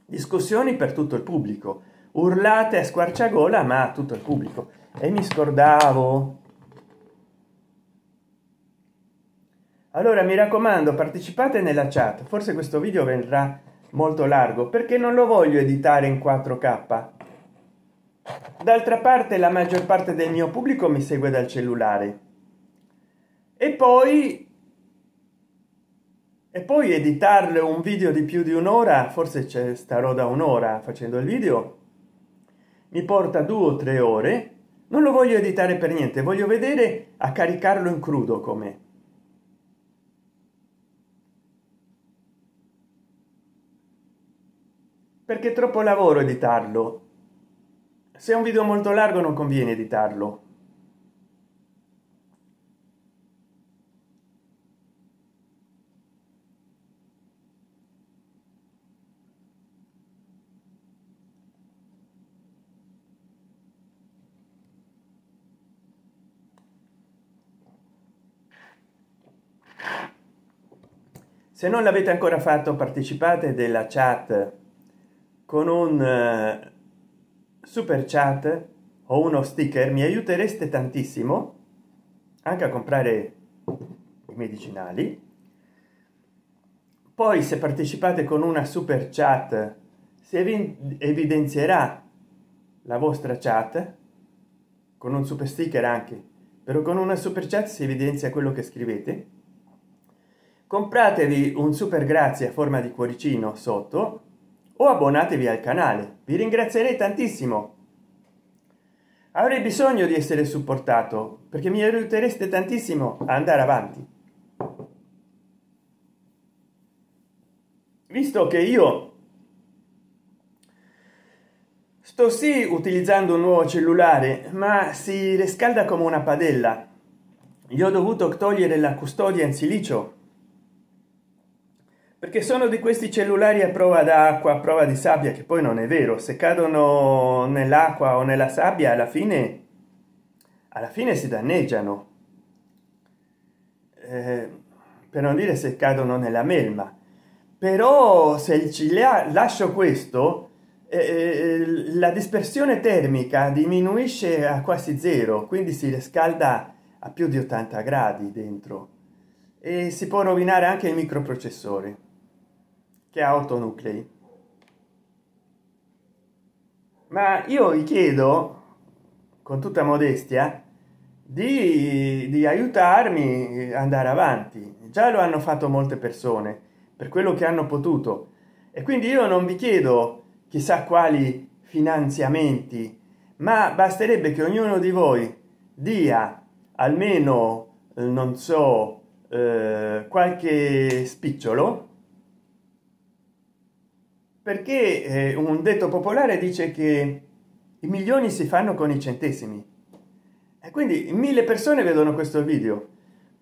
Discussioni per tutto il pubblico urlate a squarciagola ma a tutto il pubblico. E mi scordavo. Allora mi raccomando partecipate nella chat. Forse questo video verrà molto largo perché non lo voglio editare in 4k d'altra parte la maggior parte del mio pubblico mi segue dal cellulare. E poi e poi editarle un video di più di un'ora forse c'è starò da un'ora facendo il video mi porta due o tre ore. Non lo voglio editare per niente voglio vedere a caricarlo in crudo come perché troppo lavoro editarlo se è un video molto largo non conviene editarlo. Se non l'avete ancora fatto partecipate della chat con un eh, super chat o uno sticker mi aiutereste tantissimo anche a comprare i medicinali poi se partecipate con una super chat si evidenzierà la vostra chat con un super sticker anche però con una super chat si evidenzia quello che scrivete. Compratevi un super grazie a forma di cuoricino sotto o abbonatevi al canale. Vi ringrazierei tantissimo. Avrei bisogno di essere supportato perché mi aiutereste tantissimo a andare avanti. Visto che io sto sì utilizzando un nuovo cellulare ma si riscalda come una padella. Io ho dovuto togliere la custodia in silicio perché sono di questi cellulari a prova d'acqua a prova di sabbia che poi non è vero. Se cadono nell'acqua o nella sabbia alla fine alla fine si danneggiano. Eh, per non dire se cadono nella melma. Però se ci lascio questo eh, eh, la dispersione termica diminuisce a quasi zero quindi si riscalda a più di 80 gradi dentro. E si può rovinare anche il microprocessore che ha 8 nuclei ma io vi chiedo con tutta modestia di, di aiutarmi ad andare avanti. Già lo hanno fatto molte persone per quello che hanno potuto. E quindi io non vi chiedo chissà quali finanziamenti ma basterebbe che ognuno di voi dia almeno non so eh, qualche spicciolo perché eh, un detto popolare dice che i milioni si fanno con i centesimi. E quindi mille persone vedono questo video.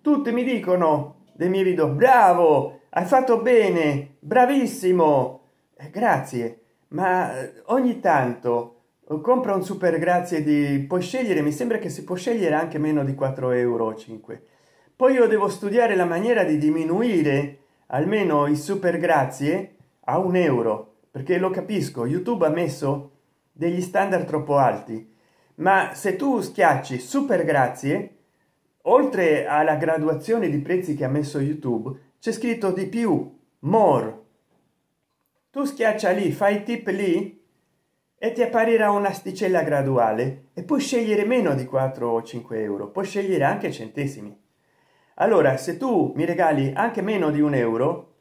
Tutti mi dicono dei miei video bravo hai fatto bene bravissimo. Eh, grazie. Ma eh, ogni tanto compra un super grazie di puoi scegliere mi sembra che si può scegliere anche meno di 4 euro 5 poi io devo studiare la maniera di diminuire almeno i super grazie a un euro perché lo capisco youtube ha messo degli standard troppo alti. Ma se tu schiacci super grazie oltre alla graduazione di prezzi che ha messo youtube c'è scritto di più more. Tu schiaccia lì fai tip lì e ti apparirà un'asticella graduale e puoi scegliere meno di 4 o 5 euro puoi scegliere anche centesimi. Allora se tu mi regali anche meno di un euro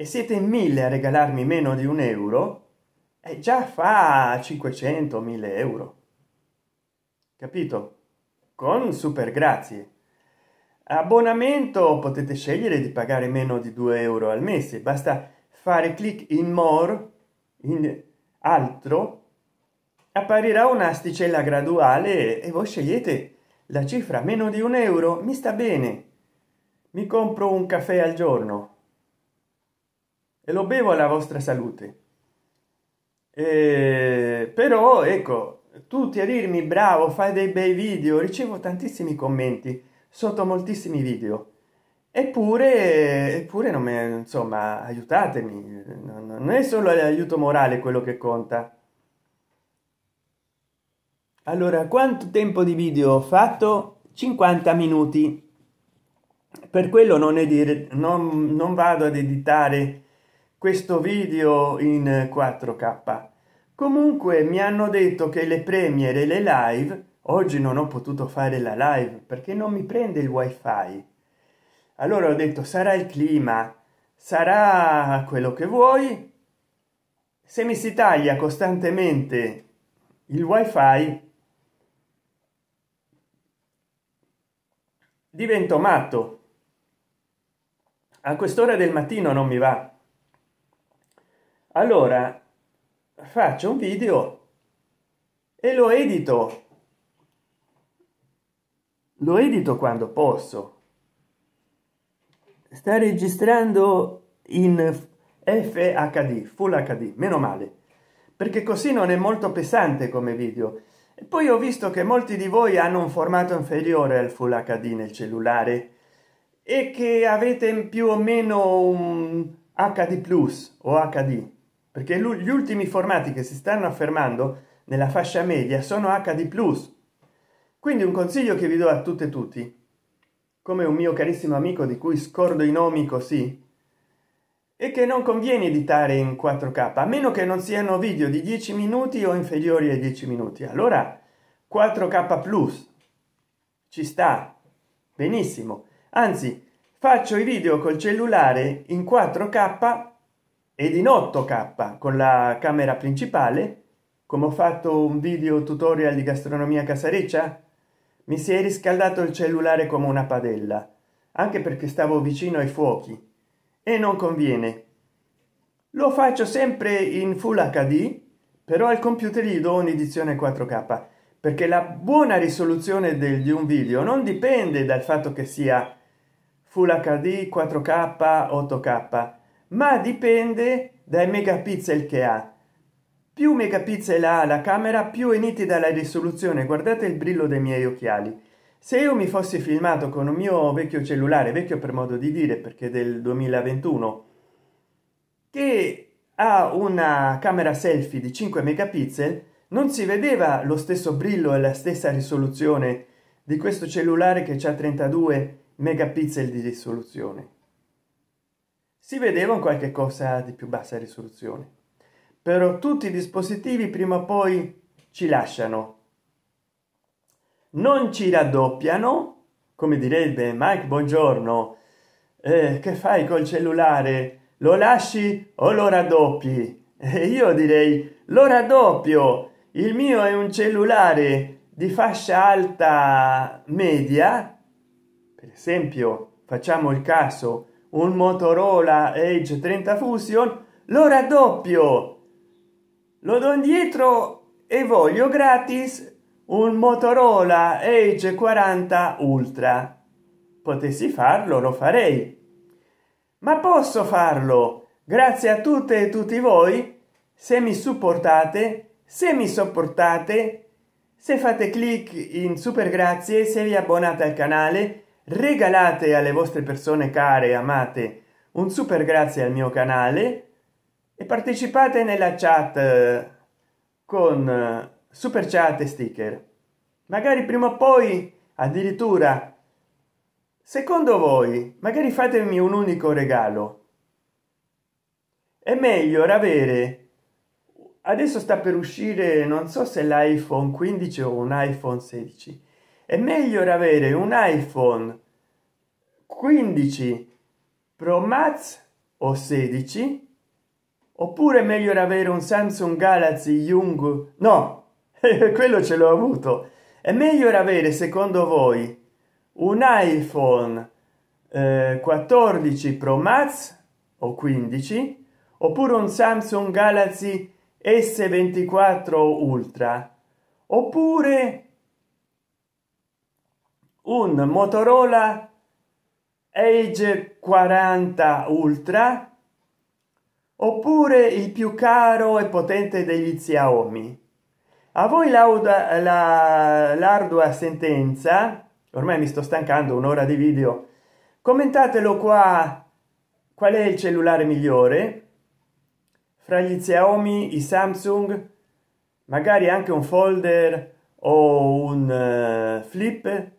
e siete in mille a regalarmi meno di un euro? E già fa 500 1000 euro. Capito? Con super grazie abbonamento potete scegliere di pagare meno di 2 euro al mese. Basta fare clic in more in altro apparirà un'asticella graduale e voi scegliete la cifra meno di un euro. Mi sta bene. Mi compro un caffè al giorno e lo bevo alla vostra salute. Eh, però ecco tutti a dirmi bravo fai dei bei video ricevo tantissimi commenti sotto moltissimi video. Eppure eppure non mi insomma aiutatemi non è solo l'aiuto morale quello che conta. Allora quanto tempo di video ho fatto? 50 minuti. Per quello non è dire non, non vado ad editare questo video in 4k comunque mi hanno detto che le premiere le live oggi non ho potuto fare la live perché non mi prende il wifi. Allora ho detto sarà il clima sarà quello che vuoi. Se mi si taglia costantemente il wifi divento matto. A quest'ora del mattino non mi va allora faccio un video e lo edito. Lo edito quando posso. Sta registrando in fhd full hd meno male. Perché così non è molto pesante come video. E poi ho visto che molti di voi hanno un formato inferiore al full hd nel cellulare e che avete più o meno un hd plus o hd perché gli ultimi formati che si stanno affermando nella fascia media sono hd plus. Quindi un consiglio che vi do a tutte e tutti come un mio carissimo amico di cui scordo i nomi così e che non conviene editare in 4k a meno che non siano video di 10 minuti o inferiori ai 10 minuti. Allora 4k plus ci sta benissimo. Anzi faccio i video col cellulare in 4k ed in 8k con la camera principale come ho fatto un video tutorial di gastronomia casareccia mi si è riscaldato il cellulare come una padella anche perché stavo vicino ai fuochi e non conviene. Lo faccio sempre in full hd però al computer gli do un'edizione 4k perché la buona risoluzione di un video non dipende dal fatto che sia full hd 4k 8k ma dipende dai megapixel che ha. Più megapixel ha la camera più è nitida la risoluzione. Guardate il brillo dei miei occhiali. Se io mi fossi filmato con un mio vecchio cellulare vecchio per modo di dire perché del 2021 che ha una camera selfie di 5 megapixel non si vedeva lo stesso brillo e la stessa risoluzione di questo cellulare che ha 32 megapixel di risoluzione si vedeva un qualche cosa di più bassa risoluzione. Però tutti i dispositivi prima o poi ci lasciano. Non ci raddoppiano come direbbe mike buongiorno. Eh, che fai col cellulare? Lo lasci o lo raddoppi? E io direi lo raddoppio. Il mio è un cellulare di fascia alta media. Per esempio facciamo il caso un motorola age 30 fusion lo raddoppio. Lo do indietro e voglio gratis un motorola age 40 ultra. Potessi farlo lo farei. Ma posso farlo. Grazie a tutte e tutti voi se mi supportate se mi sopportate se fate clic in super grazie se vi abbonate al canale regalate alle vostre persone care amate un super grazie al mio canale e partecipate nella chat eh, con eh, super chat e sticker. Magari prima o poi addirittura secondo voi magari fatemi un unico regalo. È meglio avere adesso sta per uscire non so se l'iphone 15 o un iphone 16 è meglio avere un iphone 15 pro max o 16 oppure meglio avere un samsung galaxy young no quello ce l'ho avuto. È meglio avere secondo voi un iphone eh, 14 pro max o 15 oppure un samsung galaxy s24 ultra oppure un motorola age 40 ultra oppure il più caro e potente degli xiaomi. A voi l'auda la l'ardua sentenza ormai mi sto stancando un'ora di video commentatelo qua qual è il cellulare migliore? Fra gli xiaomi i samsung magari anche un folder o un uh, flip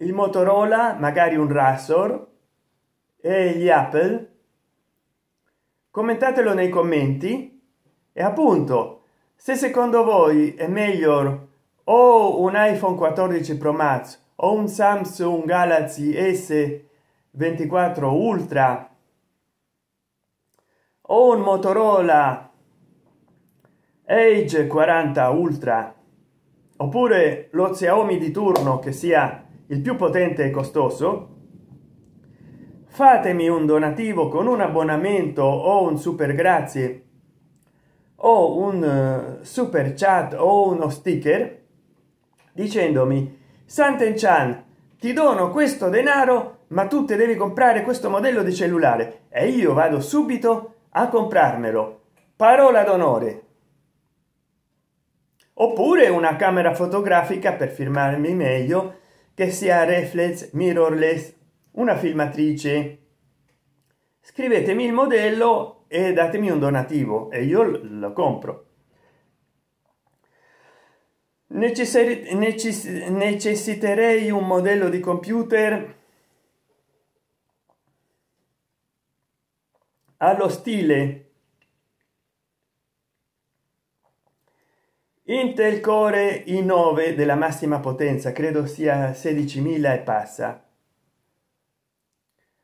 il motorola magari un razor e gli apple. Commentatelo nei commenti. E appunto se secondo voi è meglio o un iphone 14 pro max o un samsung galaxy s 24 ultra o un motorola age 40 ultra oppure lo xiaomi di turno che sia il più potente e costoso fatemi un donativo con un abbonamento o un super grazie o un uh, super chat o uno sticker dicendomi santen chan ti dono questo denaro ma tu te devi comprare questo modello di cellulare e io vado subito a comprarmelo. Parola d'onore. Oppure una camera fotografica per firmarmi meglio che sia reflex mirrorless una filmatrice. Scrivetemi il modello e datemi un donativo e io lo compro. Necessiterei un modello di computer allo stile intel core i9 della massima potenza credo sia 16.000 e passa.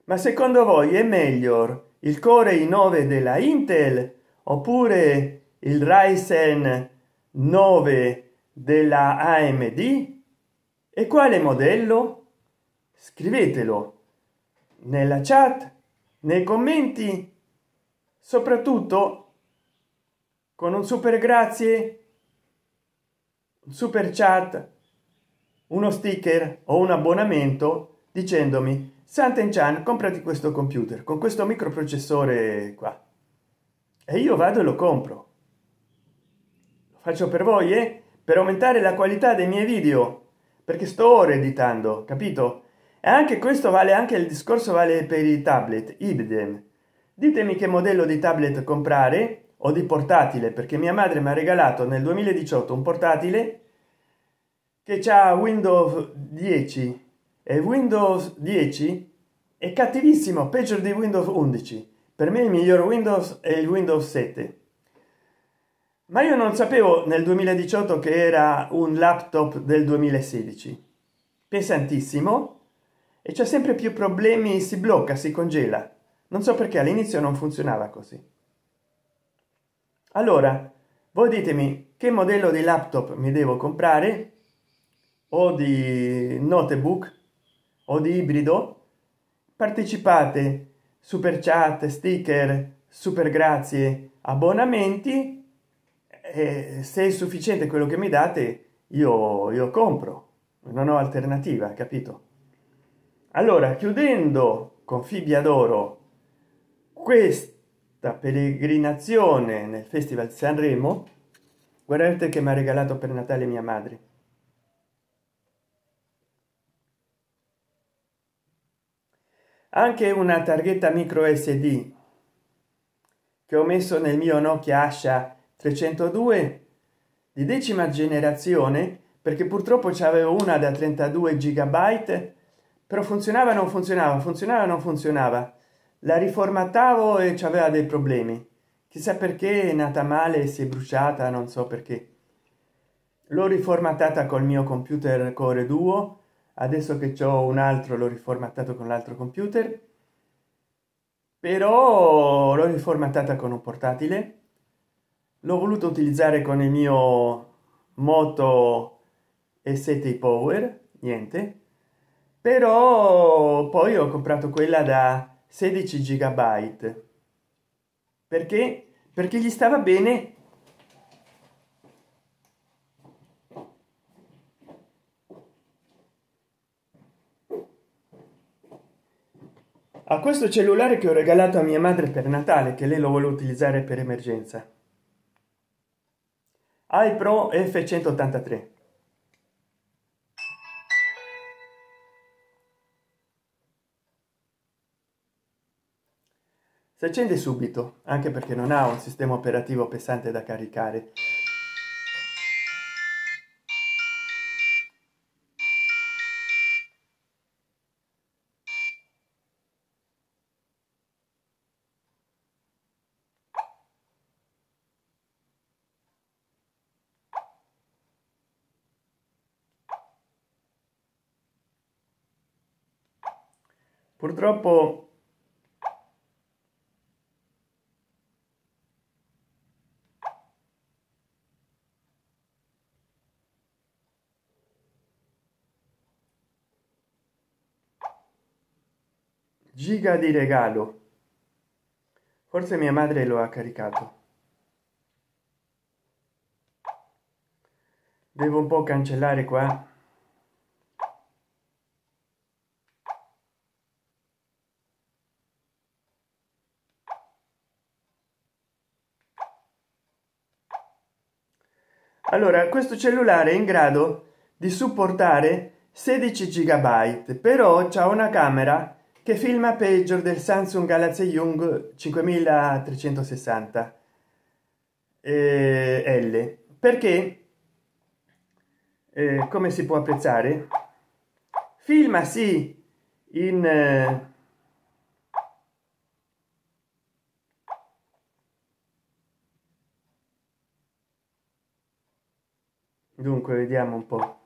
Ma secondo voi è meglio il core i9 della intel oppure il ryzen 9 della amd e quale modello? Scrivetelo nella chat nei commenti soprattutto con un super grazie super chat uno sticker o un abbonamento dicendomi santen chan comprati questo computer con questo microprocessore qua. E io vado e lo compro. Lo faccio per voi eh? per aumentare la qualità dei miei video. Perché sto ora editando capito? E anche questo vale anche il discorso vale per i tablet idem. Ditemi che modello di tablet comprare o di portatile perché mia madre mi ha regalato nel 2018 un portatile che c'ha windows 10 e windows 10 è cattivissimo peggio di windows 11 per me il miglior windows è il windows 7 ma io non sapevo nel 2018 che era un laptop del 2016 pesantissimo. E c'è sempre più problemi si blocca si congela. Non so perché all'inizio non funzionava così allora voi ditemi che modello di laptop mi devo comprare? O di notebook? O di ibrido? Partecipate super chat sticker super grazie abbonamenti. E se è sufficiente quello che mi date io io compro. Non ho alternativa capito? Allora chiudendo con fibbia d'oro questa peregrinazione nel festival sanremo guardate che mi ha regalato per natale mia madre. Anche una targhetta micro sd che ho messo nel mio nokia asha 302 di decima generazione perché purtroppo c'avevo una da 32 gigabyte però funzionava non funzionava funzionava non funzionava la riformattavo e c'aveva dei problemi. Chissà perché è nata male si è bruciata non so perché. L'ho riformattata col mio computer core duo. Adesso che ho un altro l'ho riformattato con l'altro computer. Però l'ho riformattata con un portatile. L'ho voluto utilizzare con il mio moto e7 power niente. Però poi ho comprato quella da 16 gigabyte. Perché? Perché gli stava bene. A questo cellulare che ho regalato a mia madre per natale che lei lo vuole utilizzare per emergenza. iPro F183 si accende subito anche perché non ha un sistema operativo pesante da caricare. Purtroppo giga di regalo. Forse mia madre lo ha caricato. Devo un po cancellare qua. Allora questo cellulare è in grado di supportare 16 gigabyte però c'è una camera che filma peggio del samsung galaxy young 5360 eh, l. Perché? Eh, come si può apprezzare? Filma sì in eh, dunque vediamo un po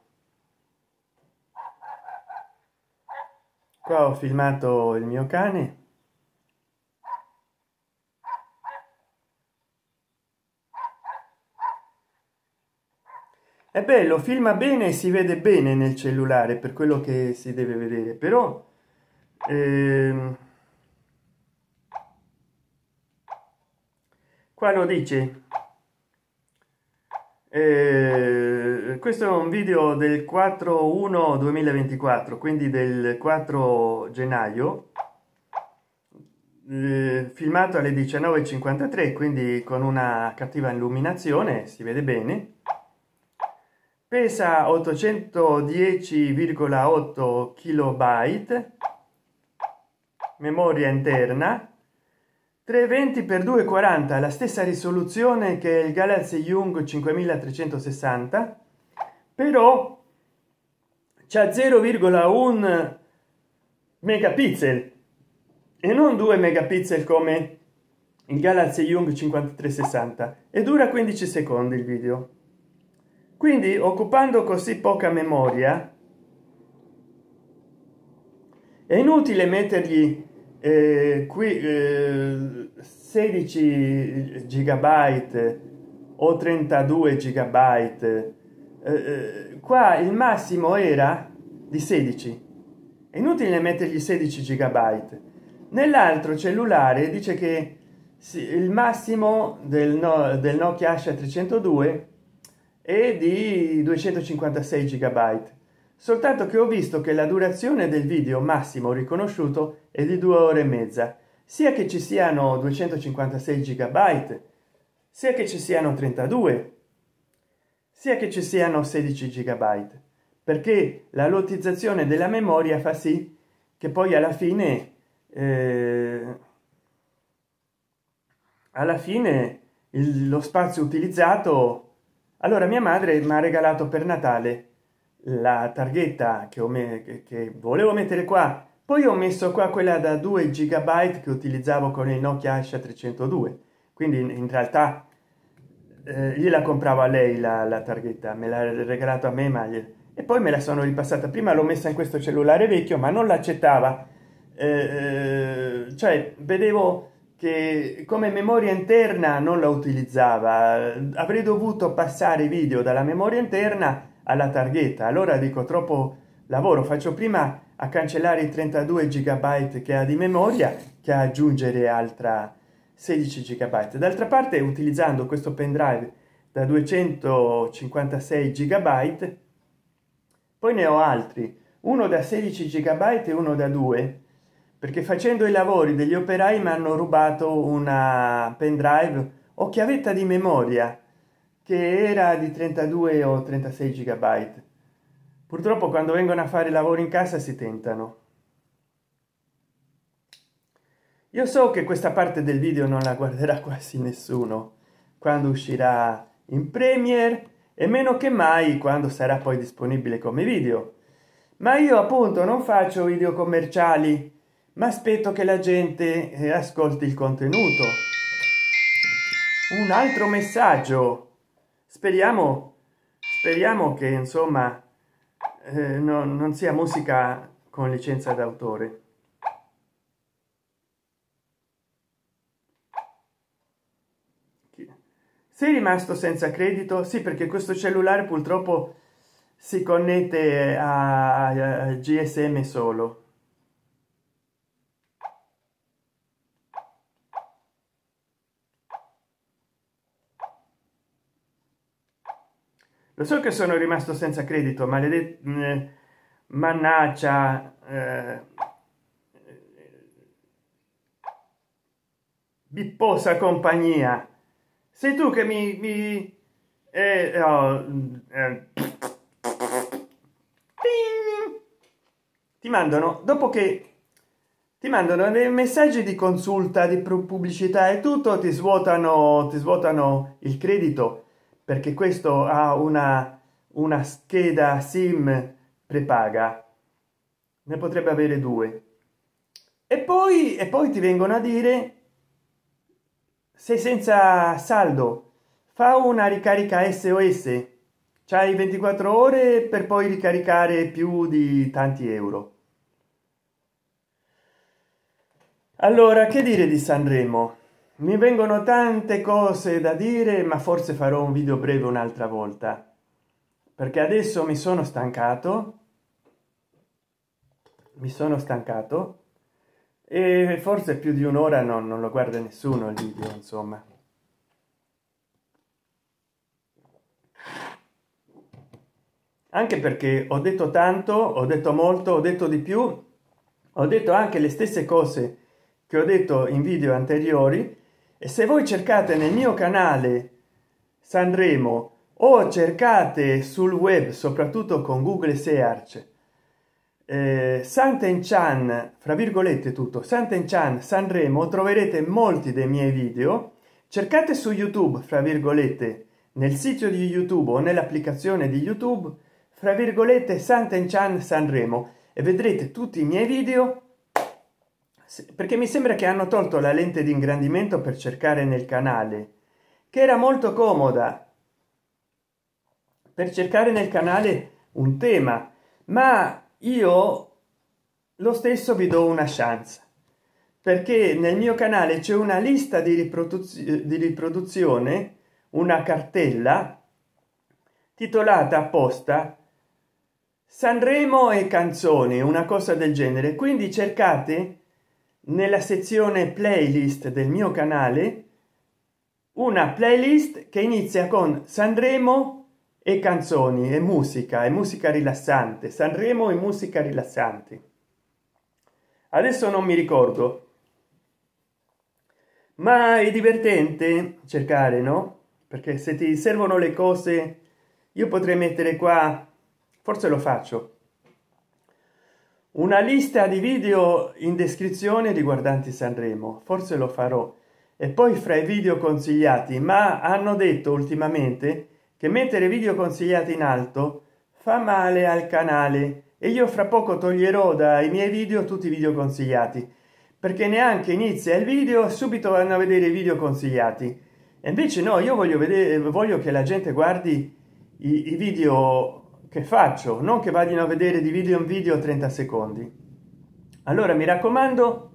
qua ho filmato il mio cane. È bello filma bene si vede bene nel cellulare per quello che si deve vedere però ehm, qua lo dice eh, questo è un video del 4 1 2024 quindi del 4 gennaio eh, filmato alle 19.53 quindi con una cattiva illuminazione si vede bene. Pesa 810,8 kilobyte memoria interna 320 x 240 la stessa risoluzione che il galaxy young 5360 però c'è 0,1 megapixel e non 2 megapixel come il galaxy young 5360 e dura 15 secondi il video. Quindi occupando così poca memoria è inutile mettergli eh, qui eh, 16 gigabyte o 32 gigabyte. Eh, eh, qua il massimo era di 16 è inutile mettergli 16 gigabyte. Nell'altro cellulare dice che il massimo del, no, del nokia asha 302 è di 256 gigabyte soltanto che ho visto che la durazione del video massimo riconosciuto è di due ore e mezza. Sia che ci siano 256 gigabyte sia che ci siano 32 sia che ci siano 16 gigabyte. Perché la lottizzazione della memoria fa sì che poi alla fine eh, alla fine il, lo spazio utilizzato allora mia madre mi ha regalato per natale la targhetta che, ho che volevo mettere qua. Poi ho messo qua quella da 2 gigabyte che utilizzavo con il nokia asha 302 quindi in realtà eh, gliela compravo a lei la, la targhetta me l'ha regalato a me ma gli... e poi me la sono ripassata. Prima l'ho messa in questo cellulare vecchio ma non l'accettava. Eh, cioè vedevo che come memoria interna non la utilizzava. Avrei dovuto passare i video dalla memoria interna alla targhetta. Allora dico troppo lavoro faccio prima a cancellare i 32 gigabyte che ha di memoria che aggiungere altra 16 gigabyte. D'altra parte utilizzando questo pendrive da 256 gigabyte poi ne ho altri. Uno da 16 gigabyte e uno da 2 perché facendo i lavori degli operai mi hanno rubato una pendrive o chiavetta di memoria che era di 32 o 36 gigabyte. Purtroppo quando vengono a fare lavoro in casa si tentano. Io so che questa parte del video non la guarderà quasi nessuno quando uscirà in premiere e meno che mai quando sarà poi disponibile come video. Ma io appunto non faccio video commerciali ma aspetto che la gente eh, ascolti il contenuto. Un altro messaggio speriamo speriamo che insomma eh, no, non sia musica con licenza d'autore. Sei rimasto senza credito? Sì perché questo cellulare purtroppo si connette a, gsm solo lo so che sono rimasto senza credito maledetto eh, mannaggia eh, bipposa compagnia. Sei tu che mi, mi eh, oh, ti mandano dopo che ti mandano dei messaggi di consulta di pubblicità e tutto ti svuotano ti svuotano il credito perché questo ha una una scheda sim prepaga. Ne potrebbe avere due. E poi e poi ti vengono a dire sei senza saldo fa una ricarica sos c'hai 24 ore per poi ricaricare più di tanti euro. Allora che dire di sanremo mi vengono tante cose da dire ma forse farò un video breve un'altra volta. Perché adesso mi sono stancato. Mi sono stancato. E forse più di un'ora non, non lo guarda nessuno il video insomma. Anche perché ho detto tanto ho detto molto ho detto di più. Ho detto anche le stesse cose che ho detto in video anteriori e se voi cercate nel mio canale sanremo o cercate sul web soprattutto con google search eh, santen chan fra virgolette tutto santen chan sanremo troverete molti dei miei video. Cercate su youtube fra virgolette nel sito di youtube o nell'applicazione di youtube fra virgolette santen chan sanremo e vedrete tutti i miei video perché mi sembra che hanno tolto la lente di ingrandimento per cercare nel canale che era molto comoda. Per cercare nel canale un tema ma io lo stesso vi do una chance perché nel mio canale c'è una lista di riproduzione di riproduzione una cartella titolata apposta sanremo e canzoni una cosa del genere. Quindi cercate nella sezione playlist del mio canale una playlist che inizia con sanremo e canzoni e musica e musica rilassante sanremo e musica rilassante adesso non mi ricordo ma è divertente cercare no? Perché se ti servono le cose io potrei mettere qua forse lo faccio una lista di video in descrizione riguardanti sanremo. Forse lo farò. E poi fra i video consigliati ma hanno detto ultimamente che mettere video consigliati in alto fa male al canale. E io fra poco toglierò dai miei video tutti i video consigliati perché neanche inizia il video subito vanno a vedere i video consigliati. E invece no io voglio vedere voglio che la gente guardi i, i video che faccio? Non che vadino a vedere di video in video 30 secondi. Allora mi raccomando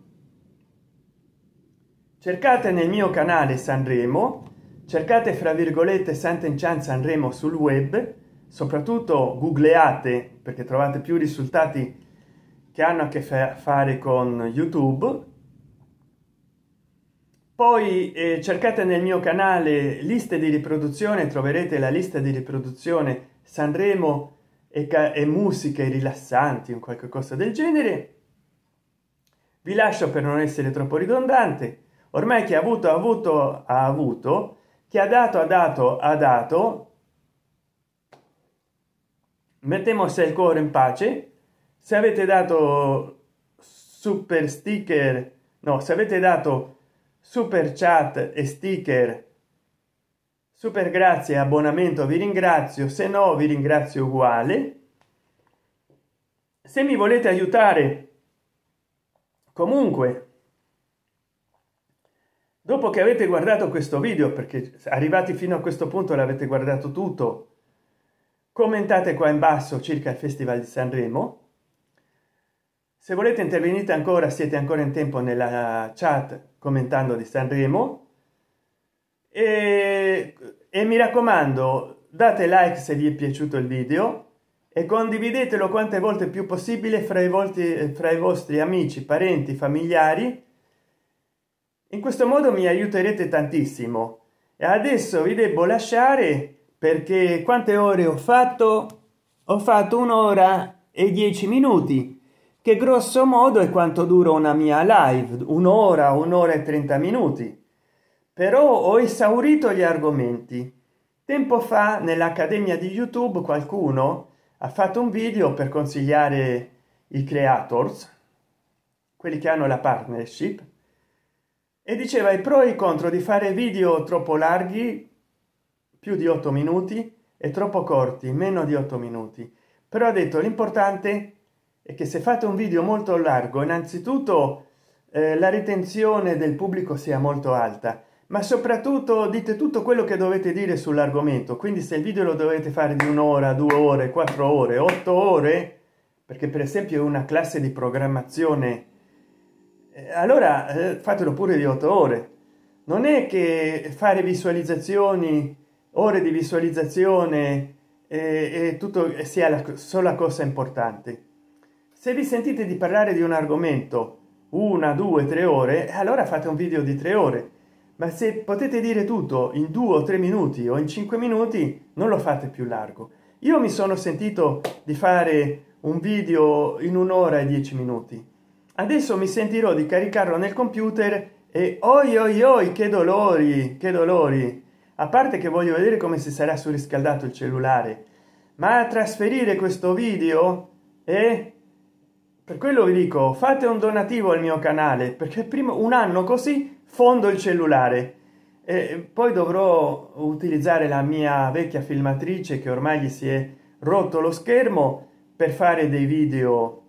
cercate nel mio canale sanremo cercate fra virgolette sant'enchan sanremo sul web soprattutto googleate perché trovate più risultati che hanno a che fare con youtube. Poi eh, cercate nel mio canale liste di riproduzione troverete la lista di riproduzione sanremo e, e musiche rilassanti un qualche cosa del genere. Vi lascio per non essere troppo ridondante. Ormai chi ha avuto ha avuto ha avuto. Chi ha dato ha dato ha dato. Mettemos il cuore in pace. Se avete dato super sticker no se avete dato super chat e sticker super grazie abbonamento vi ringrazio. Se no vi ringrazio uguale. Se mi volete aiutare comunque dopo che avete guardato questo video perché arrivati fino a questo punto l'avete guardato tutto commentate qua in basso circa il festival di sanremo. Se volete intervenite ancora siete ancora in tempo nella chat commentando di sanremo e, e mi raccomando date like se vi è piaciuto il video e condividetelo quante volte più possibile fra i volti fra i vostri amici parenti familiari. In questo modo mi aiuterete tantissimo. E adesso vi devo lasciare perché quante ore ho fatto? Ho fatto un'ora e dieci minuti che grosso modo è quanto dura una mia live un'ora un'ora e 30 minuti però ho esaurito gli argomenti. Tempo fa nell'accademia di youtube qualcuno ha fatto un video per consigliare i creators quelli che hanno la partnership e diceva i pro e i contro di fare video troppo larghi più di 8 minuti e troppo corti meno di 8 minuti. Però ha detto l'importante e che se fate un video molto largo innanzitutto eh, la ritenzione del pubblico sia molto alta ma soprattutto dite tutto quello che dovete dire sull'argomento. Quindi se il video lo dovete fare di un'ora due ore quattro ore otto ore perché per esempio una classe di programmazione eh, allora eh, fatelo pure di otto ore. Non è che fare visualizzazioni ore di visualizzazione eh, e tutto sia la sola cosa importante. Se vi sentite di parlare di un argomento una due tre ore allora fate un video di tre ore ma se potete dire tutto in due o tre minuti o in cinque minuti non lo fate più largo. Io mi sono sentito di fare un video in un'ora e dieci minuti. Adesso mi sentirò di caricarlo nel computer e oi oi oi che dolori che dolori. A parte che voglio vedere come si sarà surriscaldato il cellulare. Ma trasferire questo video e per quello vi dico fate un donativo al mio canale perché prima un anno così fondo il cellulare. E poi dovrò utilizzare la mia vecchia filmatrice che ormai gli si è rotto lo schermo per fare dei video.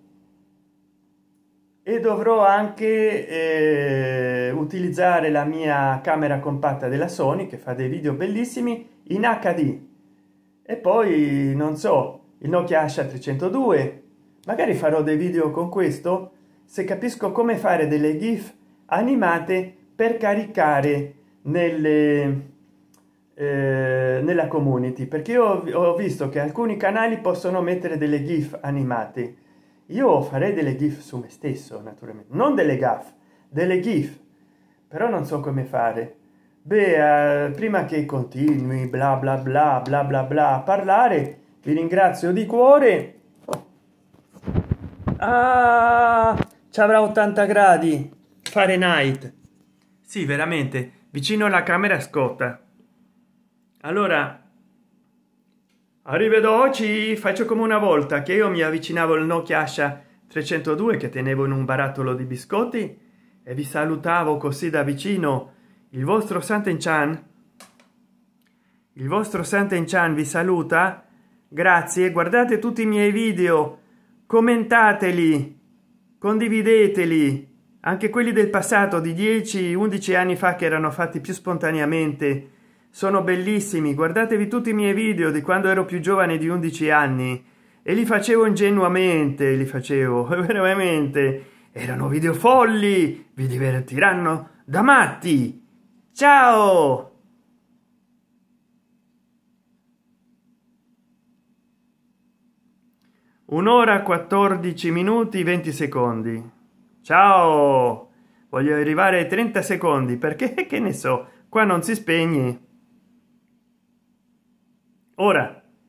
E dovrò anche eh, utilizzare la mia camera compatta della sony che fa dei video bellissimi in hd e poi non so il nokia asha 302 magari farò dei video con questo se capisco come fare delle gif animate per caricare nelle eh, nella community perché io ho visto che alcuni canali possono mettere delle gif animate. Io farei delle gif su me stesso naturalmente. Non delle gaff delle gif. Però non so come fare. Beh eh, prima che continui bla bla bla bla bla bla a parlare vi ringrazio di cuore. Ah, ci avrà 80 gradi fahrenheit sì veramente. Vicino alla camera scotta allora arrivederci. Faccio come una volta che io mi avvicinavo al nokia asha 302 che tenevo in un barattolo di biscotti e vi salutavo così da vicino. Il vostro santen chan. Il vostro santen chan vi saluta. Grazie. Guardate tutti i miei video. Commentateli. Condivideteli anche quelli del passato di 10 11 anni fa che erano fatti più spontaneamente sono bellissimi. Guardatevi tutti i miei video di quando ero più giovane di 11 anni e li facevo ingenuamente li facevo veramente. Erano video folli vi divertiranno da matti. Ciao! Un'ora 14 minuti 20 secondi ciao! Voglio arrivare ai 30 secondi perché che ne so? Qua non si spegne. Ora